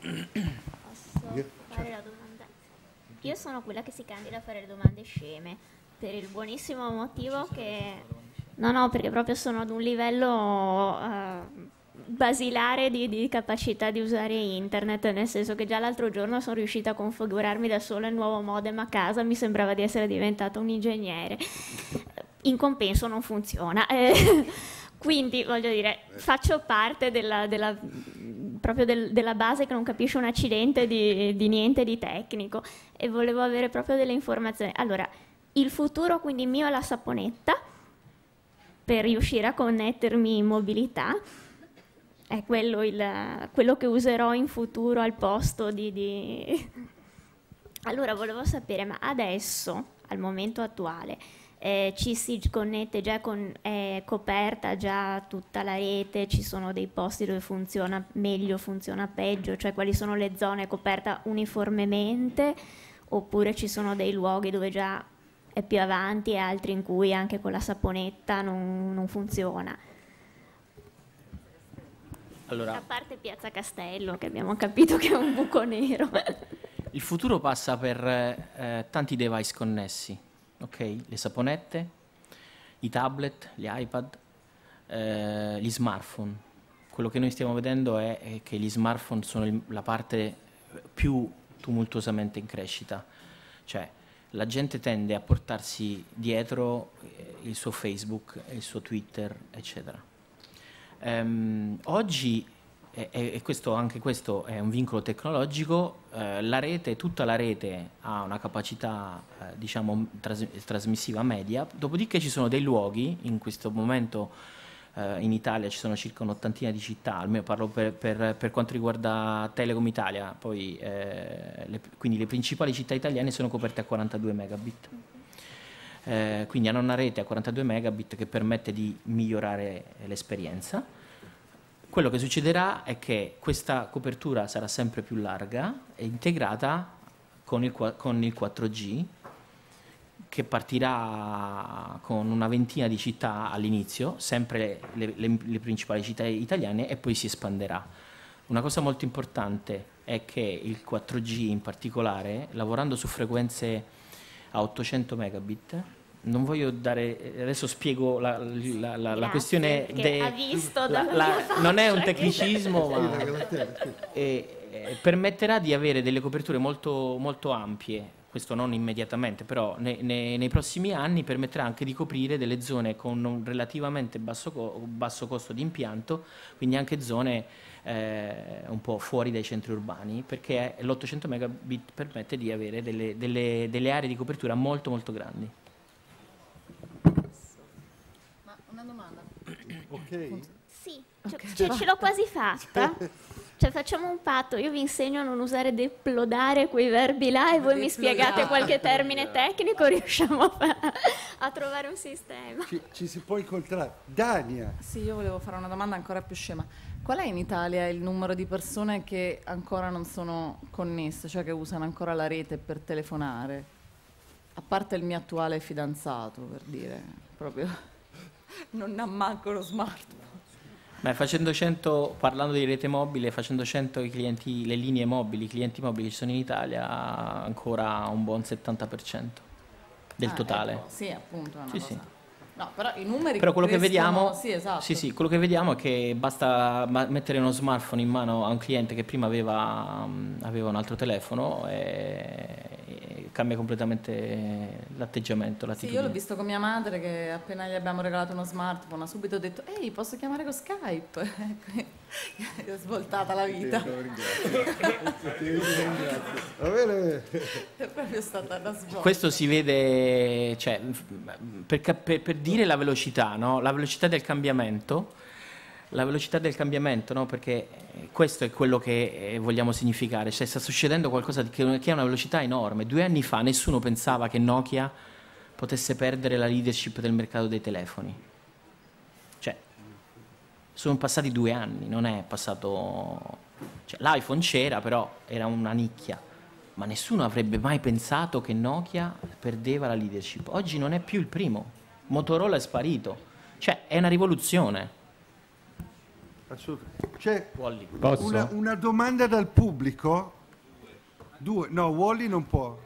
Posso fare la domanda? Io sono quella che si candida a fare le domande sceme, per il buonissimo motivo che No, no, perché proprio sono ad un livello uh, basilare di, di, capacità di usare internet, nel senso che già l'altro giorno sono riuscita a configurarmi da sola il nuovo modem a casa, mi sembrava di essere diventata un ingegnere. In compenso non funziona. Eh, [LAUGHS] quindi, voglio dire, faccio parte della, della, proprio del, della base che non capisce un accidente di, di niente di tecnico e volevo avere proprio delle informazioni. Allora, il futuro quindi mio è la saponetta per riuscire a connettermi in mobilità. È quello, il, quello che userò in futuro al posto di, di... [LAUGHS] Allora volevo sapere, ma adesso, al momento attuale, eh, ci si connette già con, è coperta già tutta la rete, ci sono dei posti dove funziona meglio, funziona peggio, cioè quali sono le zone coperte uniformemente, oppure ci sono dei luoghi dove già è più avanti e altri in cui anche con la saponetta non, non funziona. Allora, a parte Piazza Castello, che abbiamo capito che è un buco nero. [LAUGHS] Il futuro passa per eh, tanti device connessi, ok? Le saponette, i tablet, gli iPad, eh, gli smartphone. Quello che noi stiamo vedendo è, è che gli smartphone sono il, la parte più tumultuosamente in crescita. Cioè, la gente tende a portarsi dietro eh, il suo Facebook, il suo Twitter, eccetera. Um, oggi, e, e questo, anche questo è un vincolo tecnologico, eh, la rete, tutta la rete ha una capacità eh, diciamo, tras- trasmissiva media, dopodiché ci sono dei luoghi, in questo momento eh, in Italia ci sono circa un'ottantina di città, almeno parlo per, per- per quanto riguarda Telecom Italia, poi, eh, le- quindi le principali città italiane sono coperte a 42 megabit. Eh, quindi hanno una rete a 42 megabit che permette di migliorare l'esperienza. Quello che succederà è che questa copertura sarà sempre più larga e integrata con il, con il 4G che partirà con una ventina di città all'inizio, sempre le, le- le principali città italiane, e poi si espanderà. Una cosa molto importante è che il 4G in particolare, lavorando su frequenze a 800 megabit, non voglio dare, adesso spiego la, la- la- la Grazie, questione. perché ha visto non è un tecnicismo, ma e- e permetterà di avere delle coperture molto, molto ampie, questo non immediatamente, però ne- ne- nei prossimi anni permetterà anche di coprire delle zone con un relativamente basso, co- basso costo di impianto, quindi anche zone eh, un po' fuori dai centri urbani, perché l'800 megabit permette di avere delle, delle- delle aree di copertura molto molto grandi. Ma una domanda. Ok. Sì, cioè, cioè, ce l'ho quasi fatta. Cioè, facciamo un patto, io vi insegno a non usare deplodare quei verbi là e voi mi spiegate qualche termine tecnico, riusciamo a, fa- a trovare un sistema. Ci, ci si può incontrare. Dania, Sì, io volevo fare una domanda ancora più scema. Qual è in Italia il numero di persone che ancora non sono connesse, cioè che usano ancora la rete per telefonare? A parte il mio attuale fidanzato, per dire, proprio [LAUGHS] non ha manco lo smartphone. Beh, facendo 100, parlando di rete mobile, facendo 100 i clienti, le linee mobili, i clienti mobili che ci sono in Italia, ancora un buon 70% del Ah, totale. ecco, sì, appunto, Sì, cosa. sì. No, però i numeri Però quello che crescono- vediamo, Sì, esatto. sì, sì, quello che vediamo è che basta mettere uno smartphone in mano a un cliente che prima aveva, mm, aveva un altro telefono e, e cambia completamente l'atteggiamento, Sì, io l'ho visto con mia madre che appena gli abbiamo regalato uno smartphone ha subito detto ehi posso chiamare con Skype? [LAUGHS] Gli è svoltata la vita. [LAUGHS] va bene? È proprio stata una svolta. Questo si vede, cioè, per, per- per dire la velocità, no? la velocità del cambiamento, la velocità del cambiamento, no? perché eh, questo è quello che eh, vogliamo significare, cioè sta succedendo qualcosa che ha una velocità enorme. Due anni fa nessuno pensava che Nokia potesse perdere la leadership del mercato dei telefoni. Cioè, sono passati due anni, non è passato... cioè, L'iPhone c'era, però era una nicchia. Ma nessuno avrebbe mai pensato che Nokia perdeva la leadership. Oggi non è più il primo. Motorola è sparito. Cioè, è una rivoluzione. C'è Wally. Posso? una, una domanda dal pubblico. Due. No, Wally non può.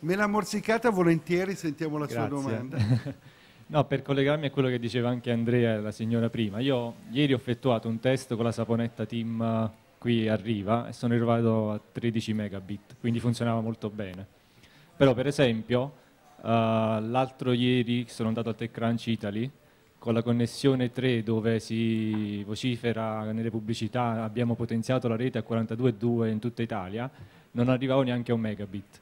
Me l'ha morsicata volentieri, sentiamo la sua Grazie. domanda. [LAUGHS] No, per collegarmi a quello che diceva anche Andrea e la signora prima, io ieri ho effettuato un test con la saponetta Team eh, qui a Riva e sono arrivato a 13 megabit, quindi funzionava molto bene. Però per esempio, eh, l'altro ieri sono andato a TechCrunch Italy con la connessione 3 dove si vocifera nelle pubblicità abbiamo potenziato la rete a 42.2 in tutta Italia, non arrivavo neanche a un megabit.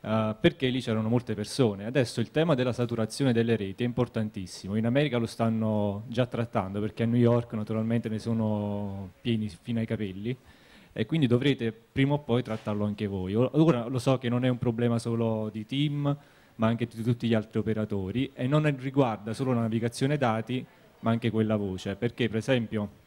Uh, perché lì c'erano molte persone. Adesso il tema della saturazione delle reti è importantissimo. In America lo stanno già trattando perché a New York naturalmente ne sono pieni fino ai capelli e quindi dovrete prima o poi trattarlo anche voi. Ora lo so che non è un problema solo di team, ma anche di tutti gli altri operatori e non riguarda solo la navigazione dati, ma anche quella voce, perché per esempio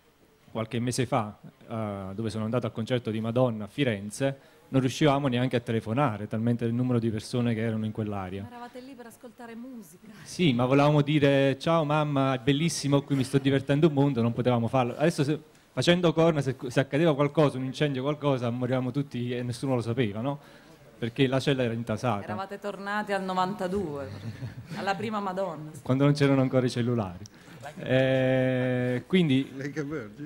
qualche mese fa, eh, dove sono andato al concerto di Madonna a Firenze, non riuscivamo neanche a telefonare, talmente il numero di persone che erano in quell'area. Eravate lì per ascoltare musica. Sì, ma volevamo dire ciao mamma, è bellissimo, qui mi sto divertendo un mondo, non potevamo farlo. Adesso se- facendo corna, se, se accadeva qualcosa, un incendio, qualcosa, morivamo tutti e nessuno lo sapeva, no? Perché la cella era intasata, Eravate tornati al 92, alla prima Madonna. quando non c'erano ancora i cellulari. Eh, quindi.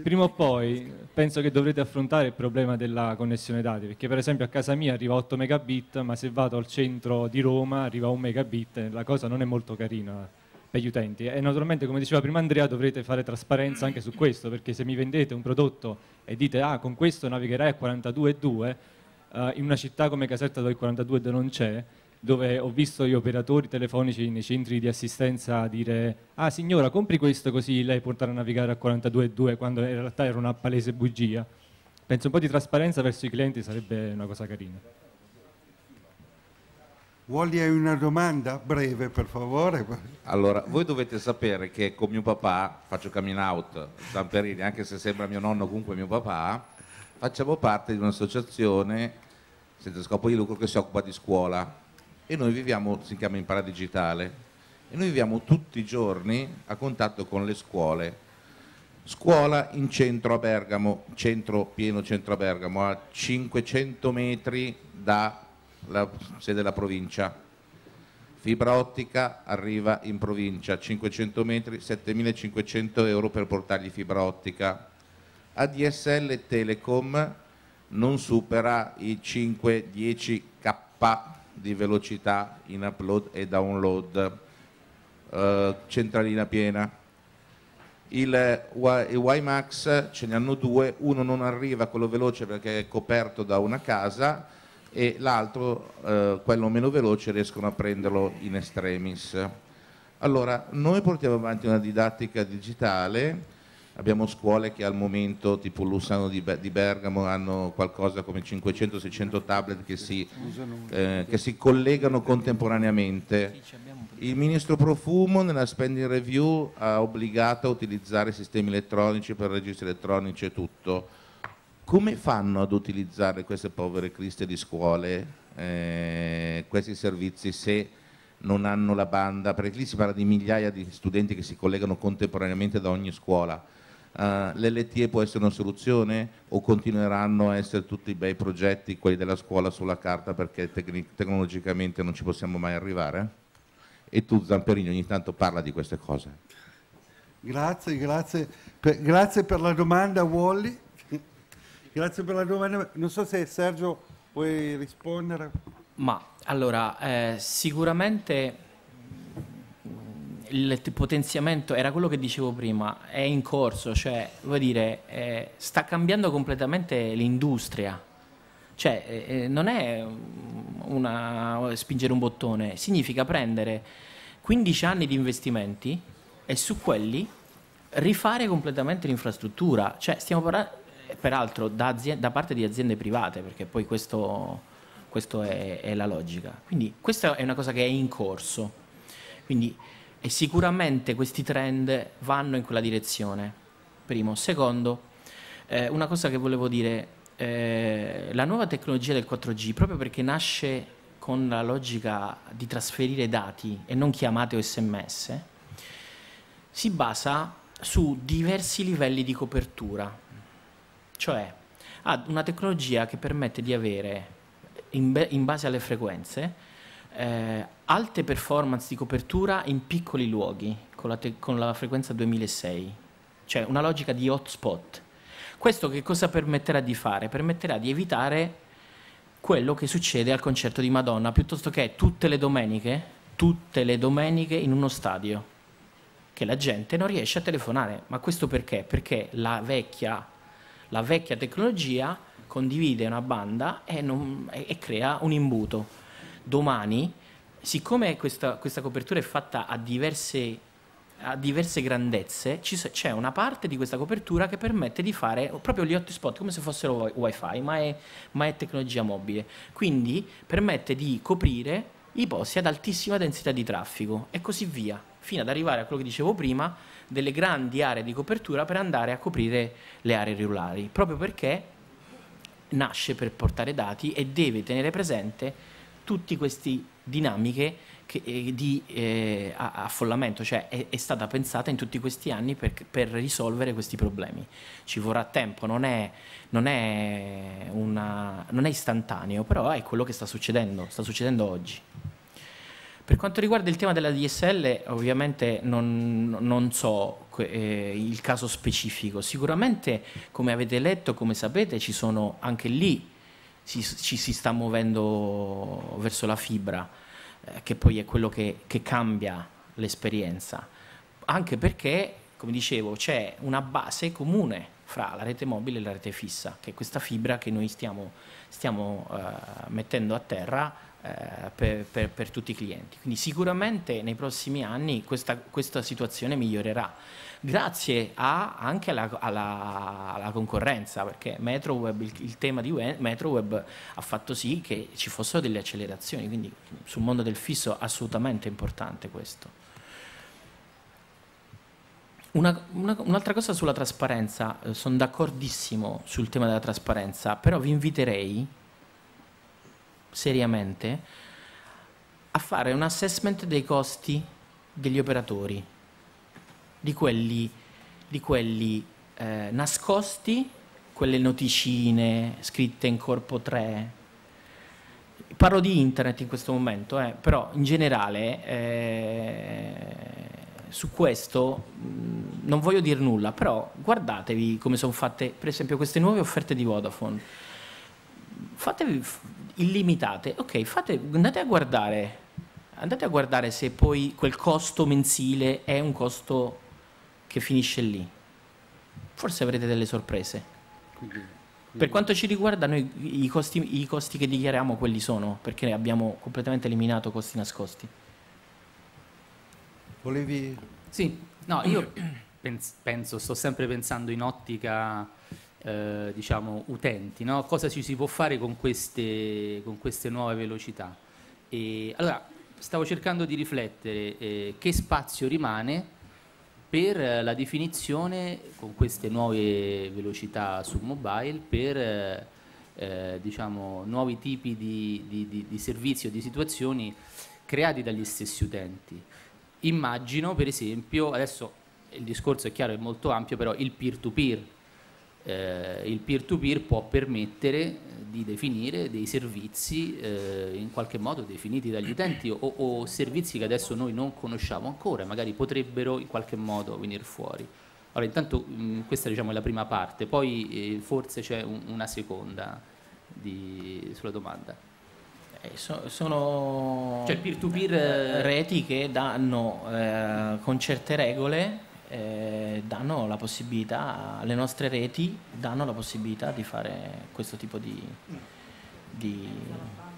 Prima o poi penso che dovrete affrontare il problema della connessione dati, perché per esempio a casa mia arriva 8 megabit, ma se vado al centro di Roma arriva 1 megabit la cosa non è molto carina per gli utenti. E naturalmente, come diceva prima Andrea, dovrete fare trasparenza anche su questo, perché se mi vendete un prodotto e dite ah con questo navigherai a 42,2, eh, in una città come Caserta dove il 42,2 non c'è, dove ho visto gli operatori telefonici nei centri di assistenza dire ah signora compri questo così lei potrà navigare a 42.2 quando in realtà era una palese bugia. Penso un po' di trasparenza verso i clienti sarebbe una cosa carina. Hai una domanda? Breve, per favore. Allora, voi dovete sapere che con mio papà, faccio coming out, Zamperini, anche se sembra mio nonno, comunque mio papà, facciamo parte di un'associazione senza scopo di lucro che si occupa di scuola e noi viviamo, si chiama Impara Digitale, e noi viviamo tutti i giorni a contatto con le scuole. Scuola in centro a Bergamo, centro pieno centro a Bergamo, a 500 metri dalla sede della provincia. Fibra ottica arriva in provincia, 500 metri, 7500 euro per portargli fibra ottica. ADSL Telecom non supera i 5-10 k di velocità in upload e download, eh, centralina piena. Il, il WiMAX ce ne hanno due, uno non arriva quello veloce perché è coperto da una casa e l'altro, eh, quello meno veloce, riescono a prenderlo in extremis. Allora, noi portiamo avanti una didattica digitale, abbiamo scuole che al momento, tipo Lussano di, Be- di Bergamo, hanno qualcosa come 500-600 tablet che si, eh, che si collegano contemporaneamente. Il ministro Profumo nella spending review ha obbligato a utilizzare sistemi elettronici per registri elettronici e tutto. Come fanno ad utilizzare queste povere criste di scuole, eh, questi servizi, se non hanno la banda? Perché lì si parla di migliaia di studenti che si collegano contemporaneamente da ogni scuola. Uh, L'LTE può essere una soluzione o continueranno a essere tutti i bei progetti, quelli della scuola sulla carta perché tecnic- tecnologicamente non ci possiamo mai arrivare? E tu Zamperini ogni tanto parla di queste cose. Grazie, grazie per, grazie per la domanda Wally. Grazie per la domanda. Non so se Sergio puoi rispondere. Ma allora, eh, sicuramente il potenziamento era quello che dicevo prima, è in corso, cioè, vuol dire, eh, sta cambiando completamente l'industria. Cioè, eh, eh, non è una, spingere un bottone, significa prendere 15 anni di investimenti e su quelli rifare completamente l'infrastruttura. Cioè, stiamo parlando, peraltro, da, azie- da parte di aziende private, perché poi questo è, è la logica. Quindi questa è una cosa che è in corso. Quindi, e sicuramente questi trend vanno in quella direzione. Primo. Secondo, eh, una cosa che volevo dire, eh, la nuova tecnologia del 4G, proprio perché nasce con la logica di trasferire dati e non chiamate o sms, si basa su diversi livelli di copertura. Cioè, ha una tecnologia che permette di avere, in, in base alle frequenze, eh, alte performance di copertura in piccoli luoghi con la, te- con la frequenza 2006, cioè una logica di hotspot. Questo che cosa permetterà di fare? Permetterà di evitare quello che succede al concerto di Madonna, piuttosto che tutte le domeniche, tutte le domeniche in uno stadio, che la gente non riesce a telefonare. Ma questo perché? Perché la vecchia, la vecchia tecnologia condivide una banda e, non- e- e crea un imbuto domani, siccome questa, questa copertura è fatta a diverse, a diverse grandezze, c'è una parte di questa copertura che permette di fare proprio gli hotspot come se fossero wi- wifi, ma è, ma è tecnologia mobile. Quindi permette di coprire i posti ad altissima densità di traffico e così via, fino ad arrivare a quello che dicevo prima, delle grandi aree di copertura per andare a coprire le aree rurali, proprio perché nasce per portare dati e deve tenere presente tutte queste dinamiche che- eh, di eh, affollamento, cioè è, è stata pensata in tutti questi anni per, per risolvere questi problemi. Ci vorrà tempo, non è, non, è una- non è istantaneo, però è quello che sta succedendo, sta succedendo oggi. Per quanto riguarda il tema della DSL, ovviamente non, non so eh, il caso specifico. Sicuramente, come avete letto, come sapete, ci sono anche lì si- ci si sta muovendo verso la fibra, eh, che poi è quello che, che cambia l'esperienza. Anche perché, come dicevo, c'è una base comune fra la rete mobile e la rete fissa, che è questa fibra che noi stiamo, stiamo eh, mettendo a terra eh, per, per- per tutti i clienti. Quindi sicuramente nei prossimi anni questa, questa situazione migliorerà, grazie a- anche alla, alla- alla concorrenza, perché MetroWeb, il, il tema di We- MetroWeb ha fatto sì che ci fossero delle accelerazioni, quindi sul mondo del fisso assolutamente importante questo. Una- una- un'altra cosa sulla trasparenza, eh, sono d'accordissimo sul tema della trasparenza, però vi inviterei seriamente a fare un assessment dei costi degli operatori, di quelli, di quelli eh, nascosti, quelle noticine scritte in corpo 3. Parlo di internet in questo momento, eh, però in generale eh, su questo mh, non voglio dire nulla, però guardatevi come sono fatte, per esempio, queste nuove offerte di Vodafone. Fatevi illimitate, ok, fate, andate a guardare, andate a guardare se poi quel costo mensile è un costo che finisce lì. Forse avrete delle sorprese. Per quanto ci riguarda, noi i costi, i costi che dichiariamo quelli sono, perché abbiamo completamente eliminato costi nascosti. Volevi... Sì, no, io [CLEARS THROAT] pens- penso, sto sempre pensando in ottica, eh, diciamo, utenti, no? Cosa ci si può fare con queste, con queste nuove velocità? E, allora, stavo cercando di riflettere eh, che spazio rimane per eh, la definizione con queste nuove velocità sul mobile per eh, eh, diciamo, nuovi tipi di, di, di, di servizi o di situazioni creati dagli stessi utenti. Immagino, per esempio, adesso il discorso è chiaro, è molto ampio, però il peer-to-peer. Eh, il peer-to-peer può permettere eh, di definire dei servizi eh, in qualche modo definiti dagli utenti o, o servizi che adesso noi non conosciamo ancora, magari potrebbero in qualche modo venire fuori. Allora, intanto mh, questa diciamo, è la prima parte, poi eh, forse c'è un- una seconda di- sulla domanda. Eh, so- sono Cioè, peer-to-peer, eh, reti che danno eh, con certe regole eh, danno la possibilità alle nostre reti danno la possibilità di fare questo tipo di, di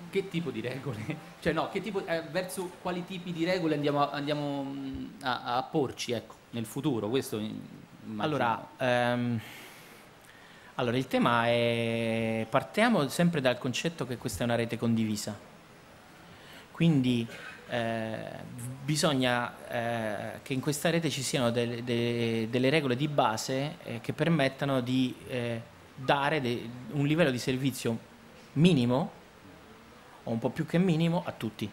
Che tipo di regole? [LAUGHS] Cioè no, che tipo, eh, verso quali tipi di regole andiamo, a, andiamo, mh, a, a porci ecco, nel futuro? Mm. Allora, ehm, allora, il tema è... Partiamo sempre dal concetto che questa è una rete condivisa. Quindi bisogna eh, che in questa rete ci siano delle, de- delle regole di base eh, che permettano di eh, dare de- un livello di servizio minimo o un po' più che minimo a tutti.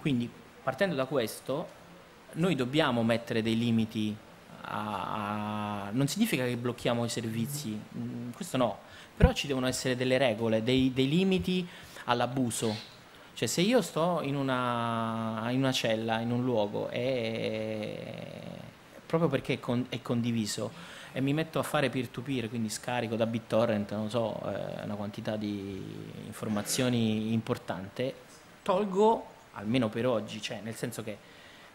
Quindi partendo da questo, noi dobbiamo mettere dei limiti a, a- non significa che blocchiamo i servizi, mm, questo no, però ci devono essere delle regole, dei, dei limiti all'abuso. Cioè se io sto in una, in una cella, in un luogo, e, proprio perché è, con- è condiviso, e mi metto a fare peer-to-peer, quindi scarico da BitTorrent, non so, eh, una quantità di informazioni importante, tolgo, almeno per oggi, cioè nel senso che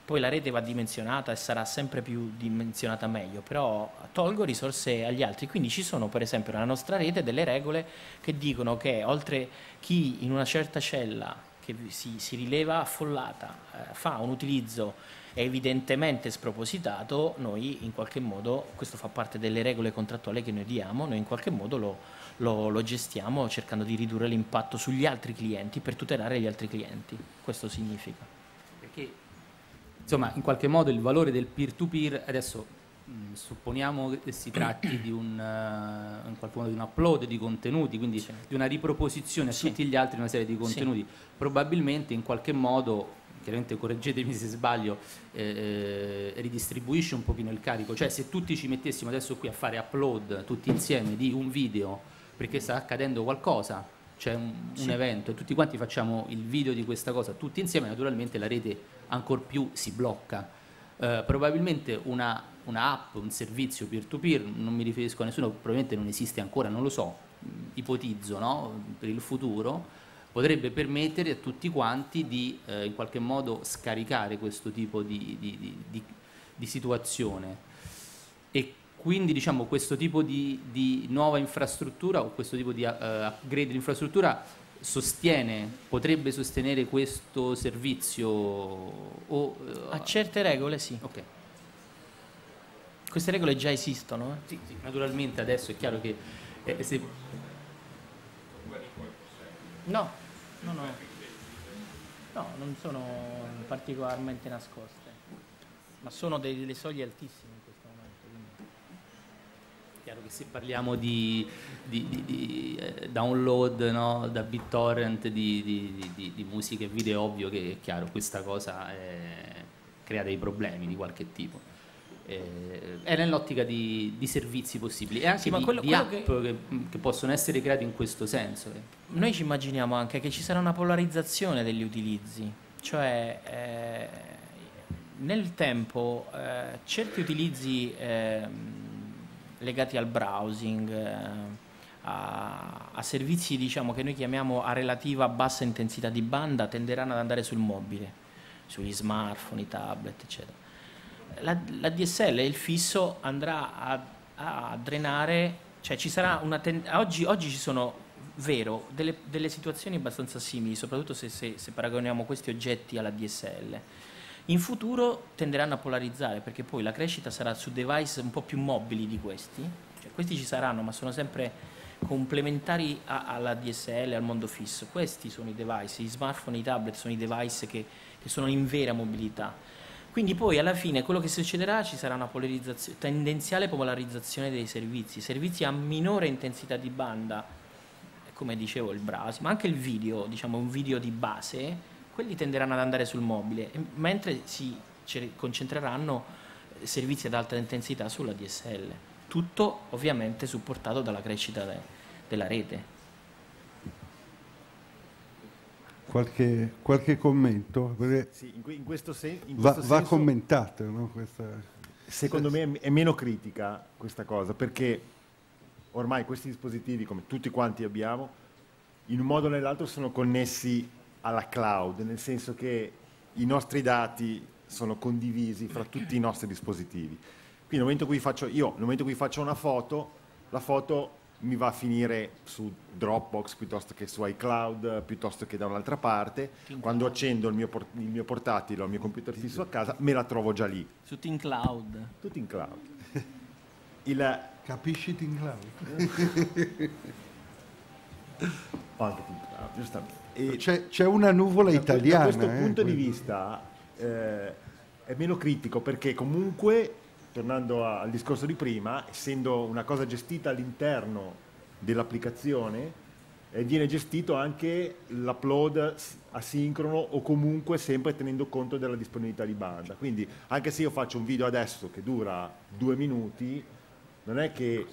poi la rete va dimensionata e sarà sempre più dimensionata meglio, però tolgo risorse agli altri. Quindi ci sono per esempio nella nostra rete delle regole che dicono che oltre chi in una certa cella che si, si rileva affollata eh, fa un utilizzo evidentemente spropositato, noi in qualche modo, questo fa parte delle regole contrattuali che noi diamo, noi in qualche modo lo, lo- lo gestiamo cercando di ridurre l'impatto sugli altri clienti per tutelare gli altri clienti. Questo significa. Perché insomma, in qualche modo il valore del peer-to-peer, adesso mh, supponiamo che si tratti di un, eh, in qualche modo di un upload di contenuti, quindi di una riproposizione a Sì. tutti gli altri di una serie di contenuti, probabilmente in qualche modo, chiaramente correggetemi se sbaglio, eh, eh, ridistribuisce un pochino il carico, cioè se tutti ci mettessimo adesso qui a fare upload tutti insieme di un video perché sta accadendo qualcosa, c'è un, un Sì. evento e tutti quanti facciamo il video di questa cosa tutti insieme, naturalmente la rete ancor più si blocca. Eh, probabilmente una, una app, un servizio peer-to-peer, non mi riferisco a nessuno, probabilmente non esiste ancora, non lo so, mh, ipotizzo no? per il futuro, potrebbe permettere a tutti quanti di eh, in qualche modo scaricare questo tipo di, di- di- di- situazione e quindi diciamo questo tipo di, di nuova infrastruttura o questo tipo di eh, upgrade dell'infrastruttura sostiene, potrebbe sostenere questo servizio o... eh, A certe regole sì. Ok. Queste regole già esistono. eh. Sì, sì, naturalmente adesso è chiaro che eh, se No, no, no. No, non sono particolarmente nascoste, ma sono delle soglie altissime in questo momento. quindi- Chiaro che se parliamo di, di- di- di, eh, download no, da BitTorrent di, musica e video, è ovvio che è chiaro, questa cosa eh, crea dei problemi di qualche tipo. Eh, è nell'ottica di, di servizi possibili e anche Sì, di, quello- di quello app che- che... che possono essere create in questo senso. Noi ci immaginiamo anche che ci sarà una polarizzazione degli utilizzi, cioè eh, nel tempo eh, certi utilizzi ehm, legati al browsing, eh, a, a servizi diciamo, che noi chiamiamo a relativa bassa intensità di banda tenderanno ad andare sul mobile, sugli smartphone, i tablet, eccetera. La, la DSL, il fisso, andrà a, a drenare, cioè ci sarà una ten- oggi, oggi ci sono, vero, delle, delle situazioni abbastanza simili, soprattutto se, se- se paragoniamo questi oggetti alla DSL. In futuro tenderanno a polarizzare perché poi la crescita sarà su device un po' più mobili di questi, cioè questi ci saranno ma sono sempre complementari a- alla DSL, al mondo fisso. Questi sono i device, gli smartphone, i tablet sono i device che, che sono in vera mobilità. Quindi poi alla fine quello che succederà ci sarà una tendenziale polarizzazione dei servizi, servizi a minore intensità di banda, come dicevo il browser, ma anche il video, diciamo un video di base, quelli tenderanno ad andare sul mobile, mentre si concentreranno eh, servizi ad alta intensità sulla DSL. Tutto ovviamente supportato dalla crescita de- della rete. Qualche, qualche commento? Sì, in, que- in questo, sen- in va, questo va senso, commentato, no? Questa- secondo me è- è meno critica questa cosa, perché ormai questi dispositivi, come tutti quanti abbiamo, in un modo o nell'altro sono connessi alla cloud, nel senso che i nostri dati sono condivisi fra tutti i nostri dispositivi. Quindi nel momento in cui faccio, io, nel momento in cui faccio una foto, la foto mi va a finire su Dropbox piuttosto che su iCloud, piuttosto che da un'altra parte. Quando accendo il mio, por- il mio portatile o il mio computer fisso a casa, me la trovo già lì. Su Team Cloud. Tutto in cloud. [LAUGHS] Il, Capisci Team Cloud? [LAUGHS] anche in cloud, giustamente. E C'è, c'è una nuvola da, italiana. da questo eh, punto di quindi. vista eh, è meno critico perché comunque, tornando al discorso di prima, essendo una cosa gestita all'interno dell'applicazione, eh, viene gestito anche l'upload asincrono o comunque sempre tenendo conto della disponibilità di banda. Quindi anche se io faccio un video adesso che dura due minuti, non è che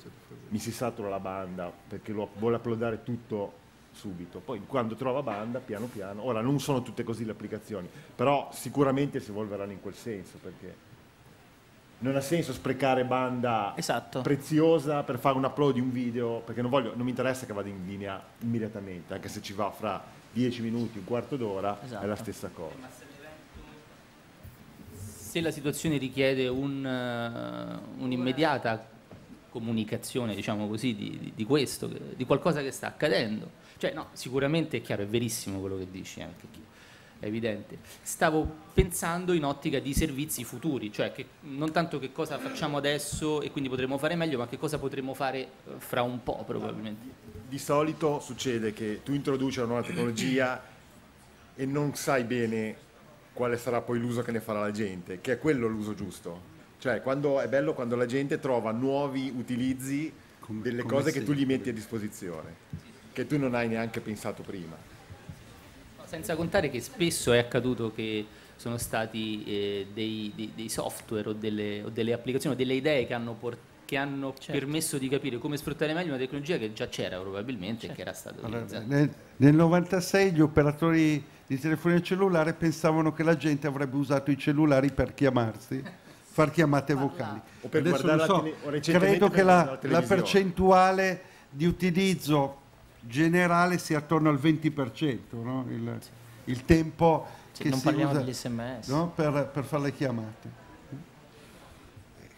mi si satura la banda perché lo vuole uploadare tutto subito. Poi quando trova banda, piano piano, ora non sono tutte così le applicazioni, però sicuramente si evolveranno in quel senso perché non ha senso sprecare banda Esatto. preziosa per fare un upload di un video, perché non, voglio, non mi interessa che vada in linea immediatamente, anche se ci va fra 10 minuti, un quarto d'ora, è la Esatto. stessa cosa. se la situazione richiede un, eh, un'immediata comunicazione, diciamo così, di, di- di questo, di qualcosa che sta accadendo. Cioè, no, sicuramente è chiaro, è verissimo quello che dici, anche chi- è evidente. Stavo pensando in ottica di servizi futuri, cioè che, non tanto che cosa facciamo adesso e quindi potremo fare meglio, ma che cosa potremo fare eh, fra un po' probabilmente. Di solito succede che tu introduci una nuova tecnologia e non sai bene quale sarà poi l'uso che ne farà la gente, che è quello l'uso giusto. Cioè, quando, è bello quando la gente trova nuovi utilizzi delle come cose che tu gli metti a disposizione, che tu non hai neanche pensato prima. Senza contare che spesso è accaduto che sono stati eh, dei, dei- dei software o delle, o delle applicazioni, o delle idee che hanno, che hanno Certo. permesso di capire come sfruttare meglio una tecnologia che già c'era probabilmente e che era stata Allora, utilizzata. nel, nel 96 gli operatori di telefonia cellulare pensavano che la gente avrebbe usato i cellulari per chiamarsi, [LAUGHS] far chiamate vocali. O per Adesso guardare so, tele- o recentemente credo che la, la percentuale di utilizzo generale sia attorno al 20%, no? il, il tempo Sì, che non si parliamo usa degli sms. no? per, per fare le chiamate.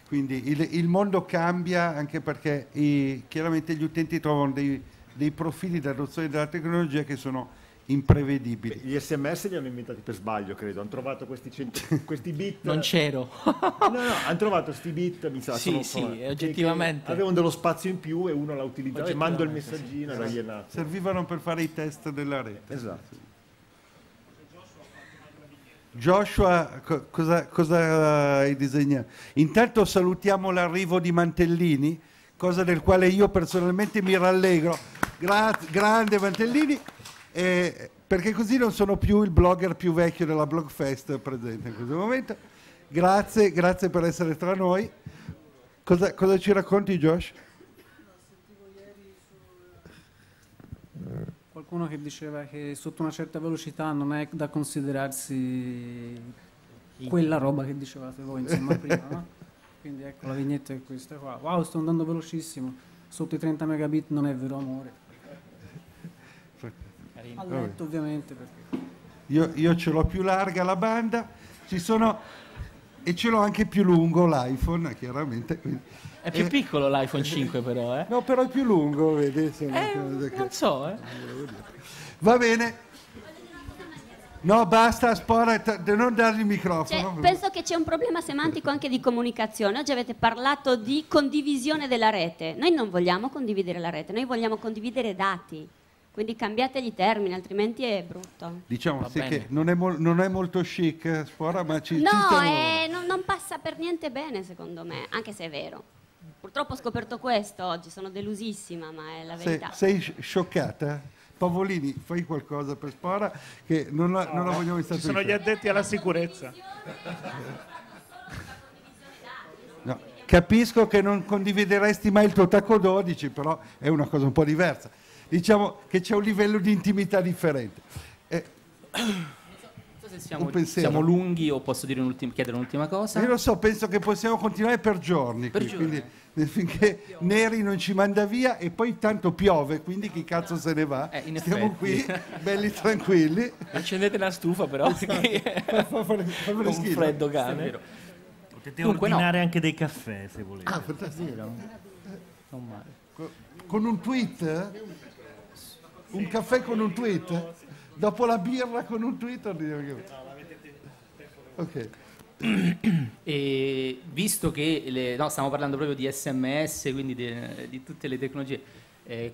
Quindi il, il mondo cambia anche perché i- chiaramente gli utenti trovano dei dei profili di adozione della tecnologia che sono imprevedibili. Gli sms li hanno inventati per sbaglio, credo. Hanno trovato questi, cento- [LAUGHS] questi bit. Non c'ero. no, no, hanno trovato questi bit, mi sa. Sì, sì, che- oggettivamente. che avevano dello spazio in più e uno l'ha utilizzato. Cioè, mando il messaggino e è nato. Servivano per fare i test della rete. Esatto. Joshua, co- cosa, cosa hai disegnato? Intanto salutiamo l'arrivo di Mantellini, cosa del quale io personalmente mi rallegro. Gra- grande Mantellini, eh, perché così non sono più il blogger più vecchio della Blogfest presente in questo momento. Grazie, grazie per essere tra noi. Cosa, cosa ci racconti Josh? Qualcuno che diceva che sotto una certa velocità non è da considerarsi quella roba che dicevate voi insomma [LAUGHS] prima, no? Quindi ecco la vignetta è questa qua. Wow, sto andando velocissimo. Sotto i 30 megabit non è vero amore. A letto ovviamente perché Io, io ce l'ho più larga la banda, ci sono, e ce l'ho anche più lungo l'iPhone, chiaramente. quindi- È più Eh, piccolo l'iPhone 5 però, eh? No, però è più lungo, vedi? Eh, che- non so, eh. Va bene. No, basta, spora, t- non dargli il microfono. Cioè, penso che c'è un problema semantico anche di comunicazione. Oggi avete parlato di condivisione della rete. Noi non vogliamo condividere la rete, noi vogliamo condividere dati. Quindi cambiate i termini, altrimenti è brutto. Diciamo sì, che non è, mol- non è molto chic, eh, Spora, ma ci, ci No, stiamo- eh, non, non passa per niente bene secondo me, anche se è vero. Purtroppo ho scoperto questo oggi, sono delusissima, ma è la Sei, verità. sei sci- scioccata? Pavolini, fai qualcosa per Spora, che non la, non la vogliamo in Ci sono gli addetti alla sicurezza. No, Capisco che non condivideresti mai il tuo tacco 12, però è una cosa un po' diversa. Diciamo che c'è un livello di intimità differente. Eh, Non so se siamo, Un pensiero. siamo lunghi o posso dire un'ultima- chiedere un'ultima cosa. io lo so, penso che possiamo continuare per giorni, Per qui, giorni. quindi eh, finché Neri non ci manda via e poi tanto piove, quindi chi cazzo se ne va? Eh, effetti. qui, [LAUGHS] belli tranquilli. Accendete la stufa però, perché Fa- fa- un freddo cane. Potete Dunque, no. ordinare anche dei caffè se volete. Ah, fantastico. Non male. Co- Con un tweet? Un caffè con un tweet? Dopo la birra con un tweet? che- Ok. [CLEARS THROAT] E visto che le- no, stiamo parlando proprio di sms, quindi de- di tutte le tecnologie, eh,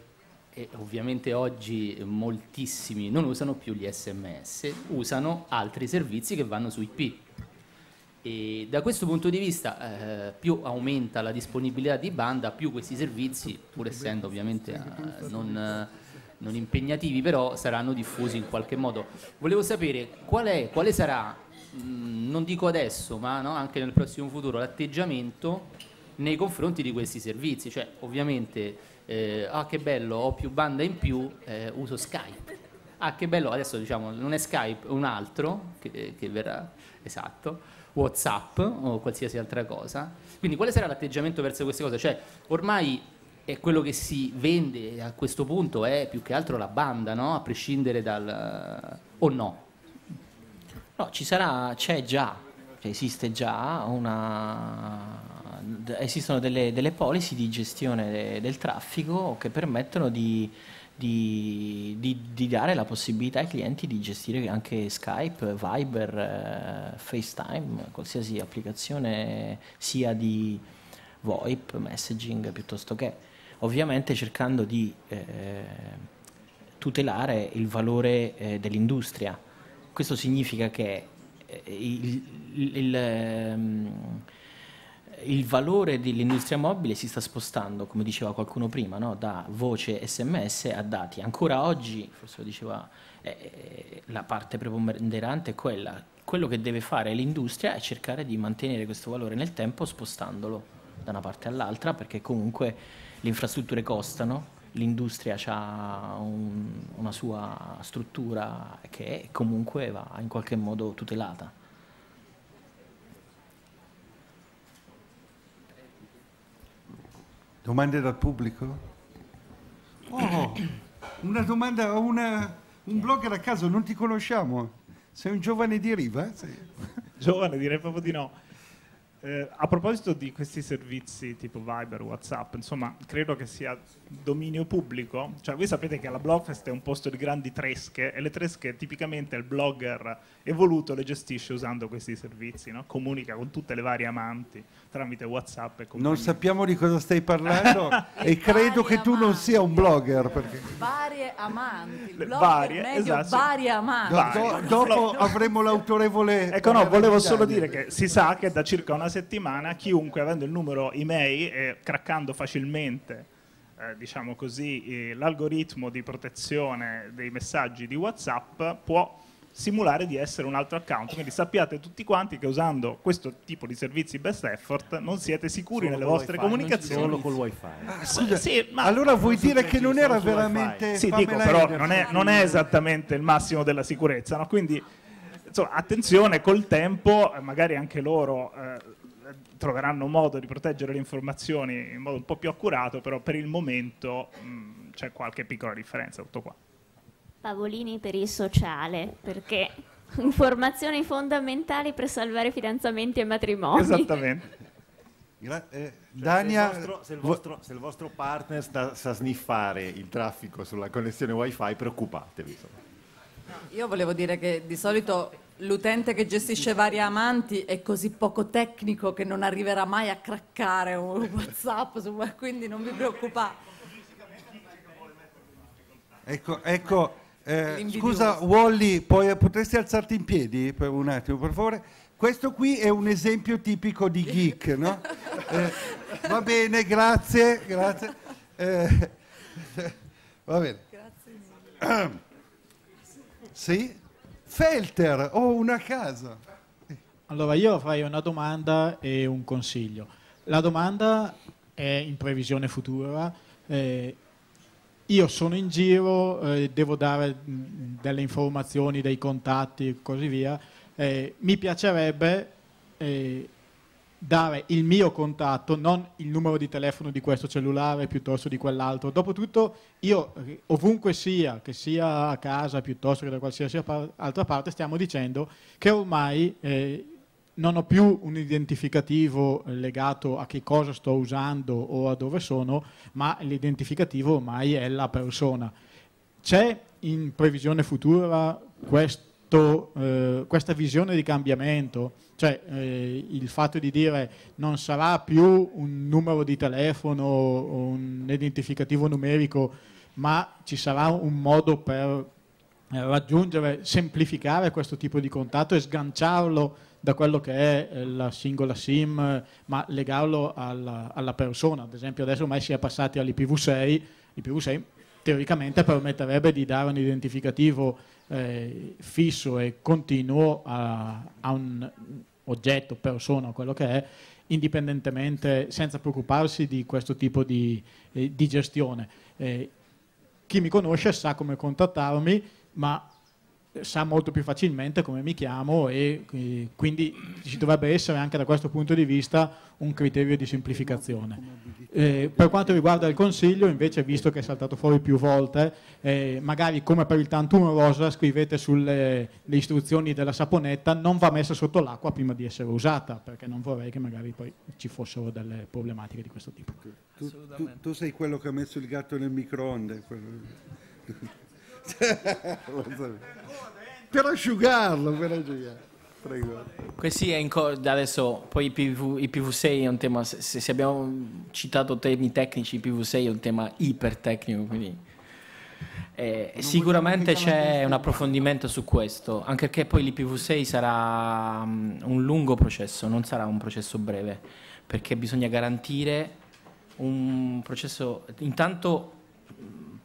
e ovviamente oggi moltissimi non usano più gli sms, usano altri servizi che vanno su IP. E da questo punto di vista, eh, più aumenta la disponibilità di banda, più questi servizi, pur essendo ovviamente eh, non, eh, non impegnativi, però saranno diffusi in qualche modo. Volevo sapere qual è, quale sarà, mh, non dico adesso, ma no, anche nel prossimo futuro, l'atteggiamento nei confronti di questi servizi. Cioè, ovviamente, eh, ah che bello, ho più banda in più, eh, uso Skype. Ah, che bello, adesso diciamo, non è Skype, è un altro che, che verrà, esatto, WhatsApp o qualsiasi altra cosa. Quindi quale sarà l'atteggiamento verso queste cose? Cioè, ormai è quello che si vende a questo punto è più che altro la banda, no? A prescindere dal... o no? No, ci sarà, c'è già, esiste già una esistono delle, delle policy di gestione de- del traffico che permettono di, di- di- di dare la possibilità ai clienti di gestire anche Skype, Viber, eh, FaceTime, qualsiasi applicazione sia di VoIP, messaging piuttosto che ovviamente cercando di eh, tutelare il valore eh, dell'industria. Questo significa che eh, il, il- ehm, il valore dell'industria mobile si sta spostando, come diceva qualcuno prima, no? da voce sms a dati. Ancora oggi, forse lo diceva, eh, la parte preponderante è quella. Quello che deve fare l'industria è cercare di mantenere questo valore nel tempo spostandolo da una parte all'altra, perché comunque le infrastrutture costano, l'industria ha una sua struttura che comunque va in qualche modo tutelata. Domande dal pubblico? Oh, una domanda una- un blogger a caso, non ti conosciamo. Sei un giovane di riva? Sei- Giovane, direi proprio di no. Eh, a proposito di questi servizi tipo Viber, Whatsapp, insomma, credo che sia dominio pubblico. Cioè, voi sapete che la Blogfest è un posto di grandi tresche e le tresche tipicamente il blogger evoluto le gestisce usando questi servizi, no? comunica con tutte le varie amanti tramite Whatsapp e Non sappiamo di cosa stai parlando [LAUGHS] e credo che tu non sia un blogger. Perché... Varie amanti. Il varie, medio esatto, varie amanti. Do- do- dopo avremo l'autorevole. Ecco, no, volevo solo dire che si sa che da circa una settimana chiunque avendo il numero email e craccando facilmente, eh, diciamo così, eh, l'algoritmo di protezione dei messaggi di WhatsApp può simulare di essere un altro account. Quindi sappiate tutti quanti che usando questo tipo di servizi best effort non siete sicuri Solo nelle vostre wifi, comunicazioni. Solo col wifi. Ah, Scusa, Sì, ma- allora vuoi dire che non era veramente. Sì, dico, però non è, non è esattamente il massimo della sicurezza, no? quindi insomma, attenzione, col tempo eh, magari anche loro eh, troveranno modo di proteggere le informazioni in modo un po' più accurato, però per il momento mh, c'è qualche piccola differenza, tutto qua. Pavolini per il sociale, perché [LAUGHS] informazioni fondamentali per salvare fidanzamenti e matrimoni. Esattamente. Gra- eh, Cioè, Dania, se, il vostro, se, il vo- vostro, se il vostro partner sta, sa sniffare il traffico sulla connessione wifi, preoccupatevi. insomma. Io volevo dire che di solito l'utente che gestisce vari amanti è così poco tecnico che non arriverà mai a craccare un [LAUGHS] WhatsApp, quindi non vi preoccupate. ecco, ecco eh, scusa Wally, puoi- potresti alzarti in piedi per un attimo, per favore? Questo qui è un esempio tipico di geek, no? [LAUGHS] Eh, va bene, grazie, grazie. Eh, va bene. Sì? Felter, ho una casa. Allora io avrei una domanda e un consiglio. La domanda è in previsione futura. eh, io sono in giro, eh, devo dare mh, delle informazioni, dei contatti e così via. Eh, mi piacerebbe eh, dare il mio contatto, non il numero di telefono di questo cellulare piuttosto di quell'altro. Dopotutto io eh, ovunque sia, che sia a casa piuttosto che da qualsiasi altra parte, stiamo dicendo che ormai eh, non ho più un identificativo legato a che cosa sto usando o a dove sono, ma l'identificativo ormai è la persona. C'è in previsione futura questo, eh, questa visione di cambiamento, cioè eh, il fatto di dire non sarà più un numero di telefono o un identificativo numerico, ma ci sarà un modo per eh, raggiungere, semplificare questo tipo di contatto e sganciarlo da quello che è eh, la singola SIM, ma legarlo alla, alla persona. Ad esempio adesso ormai si è passati all'IPv6, l'IPv6 teoricamente permetterebbe di dare un identificativo eh, fisso e continuo a, a un oggetto, persona, quello che è, indipendentemente, senza preoccuparsi di questo tipo di, eh, di gestione. Eh, chi mi conosce sa come contattarmi, ma sa molto più facilmente come mi chiamo e quindi ci dovrebbe essere anche da questo punto di vista un criterio di semplificazione. Eh, per quanto riguarda il consiglio, invece, visto che è saltato fuori più volte, eh, magari come per il Tantum Rosa scrivete sulle le istruzioni della saponetta non va messa sotto l'acqua prima di essere usata, perché non vorrei che magari poi ci fossero delle problematiche di questo tipo. Tu, tu- tu sei quello che ha messo il gatto nel microonde. quello-. [LAUGHS] per asciugarlo, per asciugarlo. Prego. Questi è in co- adesso poi i, PV, i PV6 è un tema, se, se abbiamo citato temi tecnici, i PV6 è un tema ipertecnico, quindi eh, sicuramente c'è un approfondimento su questo, anche perché poi l'IPv6 sarà mm, un lungo processo, non sarà un processo breve, perché bisogna garantire un processo, intanto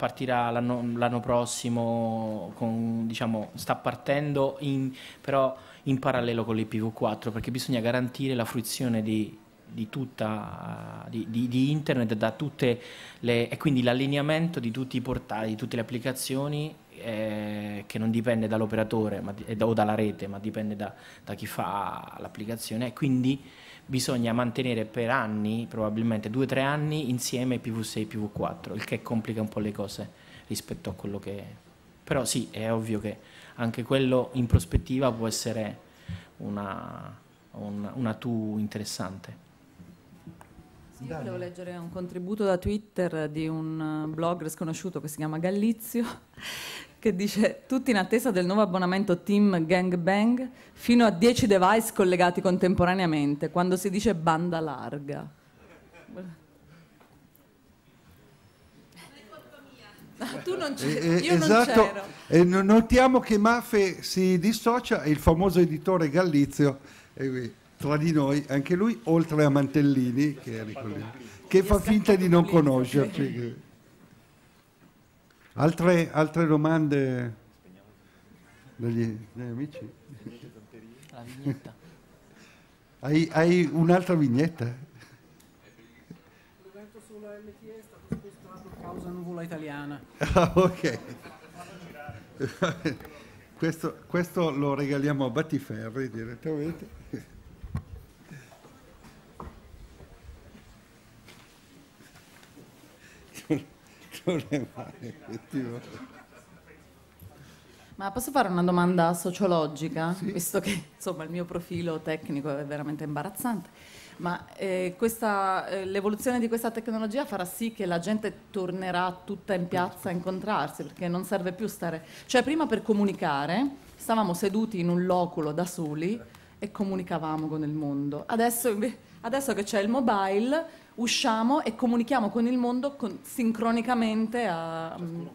partirà l'anno, l'anno prossimo, con, diciamo, sta partendo in, però in parallelo con l'IPv4 perché bisogna garantire la fruizione di, di tutta di, di- internet da tutte le e quindi l'allineamento di tutti i portali, di tutte le applicazioni eh, che non dipende dall'operatore ma o dalla rete ma dipende da, da chi fa l'applicazione. E quindi bisogna mantenere per anni, probabilmente due o tre anni insieme IPv6 e IPv4, il che complica un po' le cose rispetto a quello che... Però sì, è ovvio che anche quello in prospettiva può essere una, un- una tu interessante. Sì, io volevo leggere un contributo da Twitter di un blogger sconosciuto che si chiama Gallizio, che dice tutti in attesa del nuovo abbonamento Team Gangbang fino a 10 device collegati contemporaneamente, quando si dice banda larga. Ah, tu non Eh, c'eri, eh, io non esatto, c'ero. e no- notiamo che Mafe si dissocia e il famoso editore Gallizio, eh, tra di noi, anche lui, oltre a Mantellini, che, che fa finta di non conoscerci. Altre, altre domande dagli, dagli amici? La vignetta. [LAUGHS] Hai, hai un'altra vignetta? L'evento sulla LTE è stato spostato a causa nuvola italiana. [LAUGHS] Ah, ok. [LAUGHS] questo, questo lo regaliamo a Battiferri direttamente. Effettivamente. Ma posso fare una domanda sociologica, visto che insomma, il mio profilo tecnico è veramente imbarazzante? Ma eh, questa, eh, l'evoluzione di questa tecnologia farà sì che la gente tornerà tutta in piazza a incontrarsi, perché non serve più stare... Cioè prima per comunicare stavamo seduti in un loculo da soli e comunicavamo con il mondo. Adesso, inve- adesso che c'è il mobile usciamo e comunichiamo con il mondo con- sincronicamente a... mm,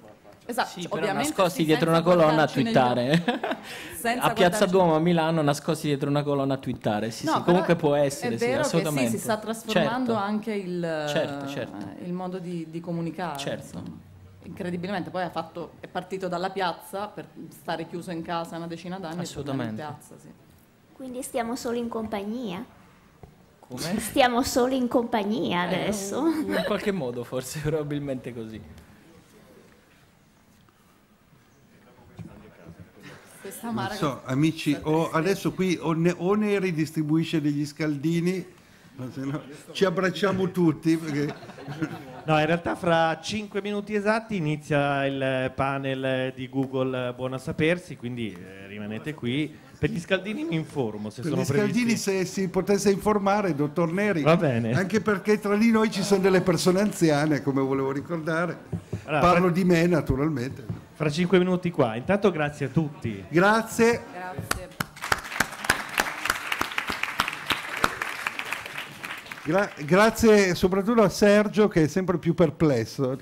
Esatto, Sì, però nascosti sì, dietro una colonna a twittare. [LAUGHS] Senza a Piazza Duomo a Milano nascosti dietro una colonna a twittare. Sì, No, sì, comunque può essere, È sì, assolutamente. sì, si sta trasformando Certo. anche il, Certo, certo. eh, il modo di, di comunicare. Certo. insomma. Incredibilmente, poi ha fatto- è partito dalla piazza per stare chiuso in casa una decina d'anni. e Assolutamente. piazza, sì. Quindi stiamo solo in compagnia. Come? [LAUGHS] Stiamo solo in compagnia adesso. Eh, in qualche modo, forse, [LAUGHS] probabilmente così. Non so, amici, o adesso qui o, ne, o ne ridistribuisce degli scaldini, no ci abbracciamo tutti. Perché... No, in realtà fra 5 minuti esatti inizia il panel di Google Buono a sapersi, quindi eh, rimanete qui. Per gli scaldini mi informo se Per sono gli scaldini previsti. se si potesse informare, dottor Neri. Va bene. Anche perché tra di noi ci sono delle persone anziane, come volevo ricordare. Allora, Parlo fra- di me naturalmente. Fra 5 minuti qua. Intanto grazie a tutti. Grazie. Grazie. Gra- grazie soprattutto a Sergio che è sempre più perplesso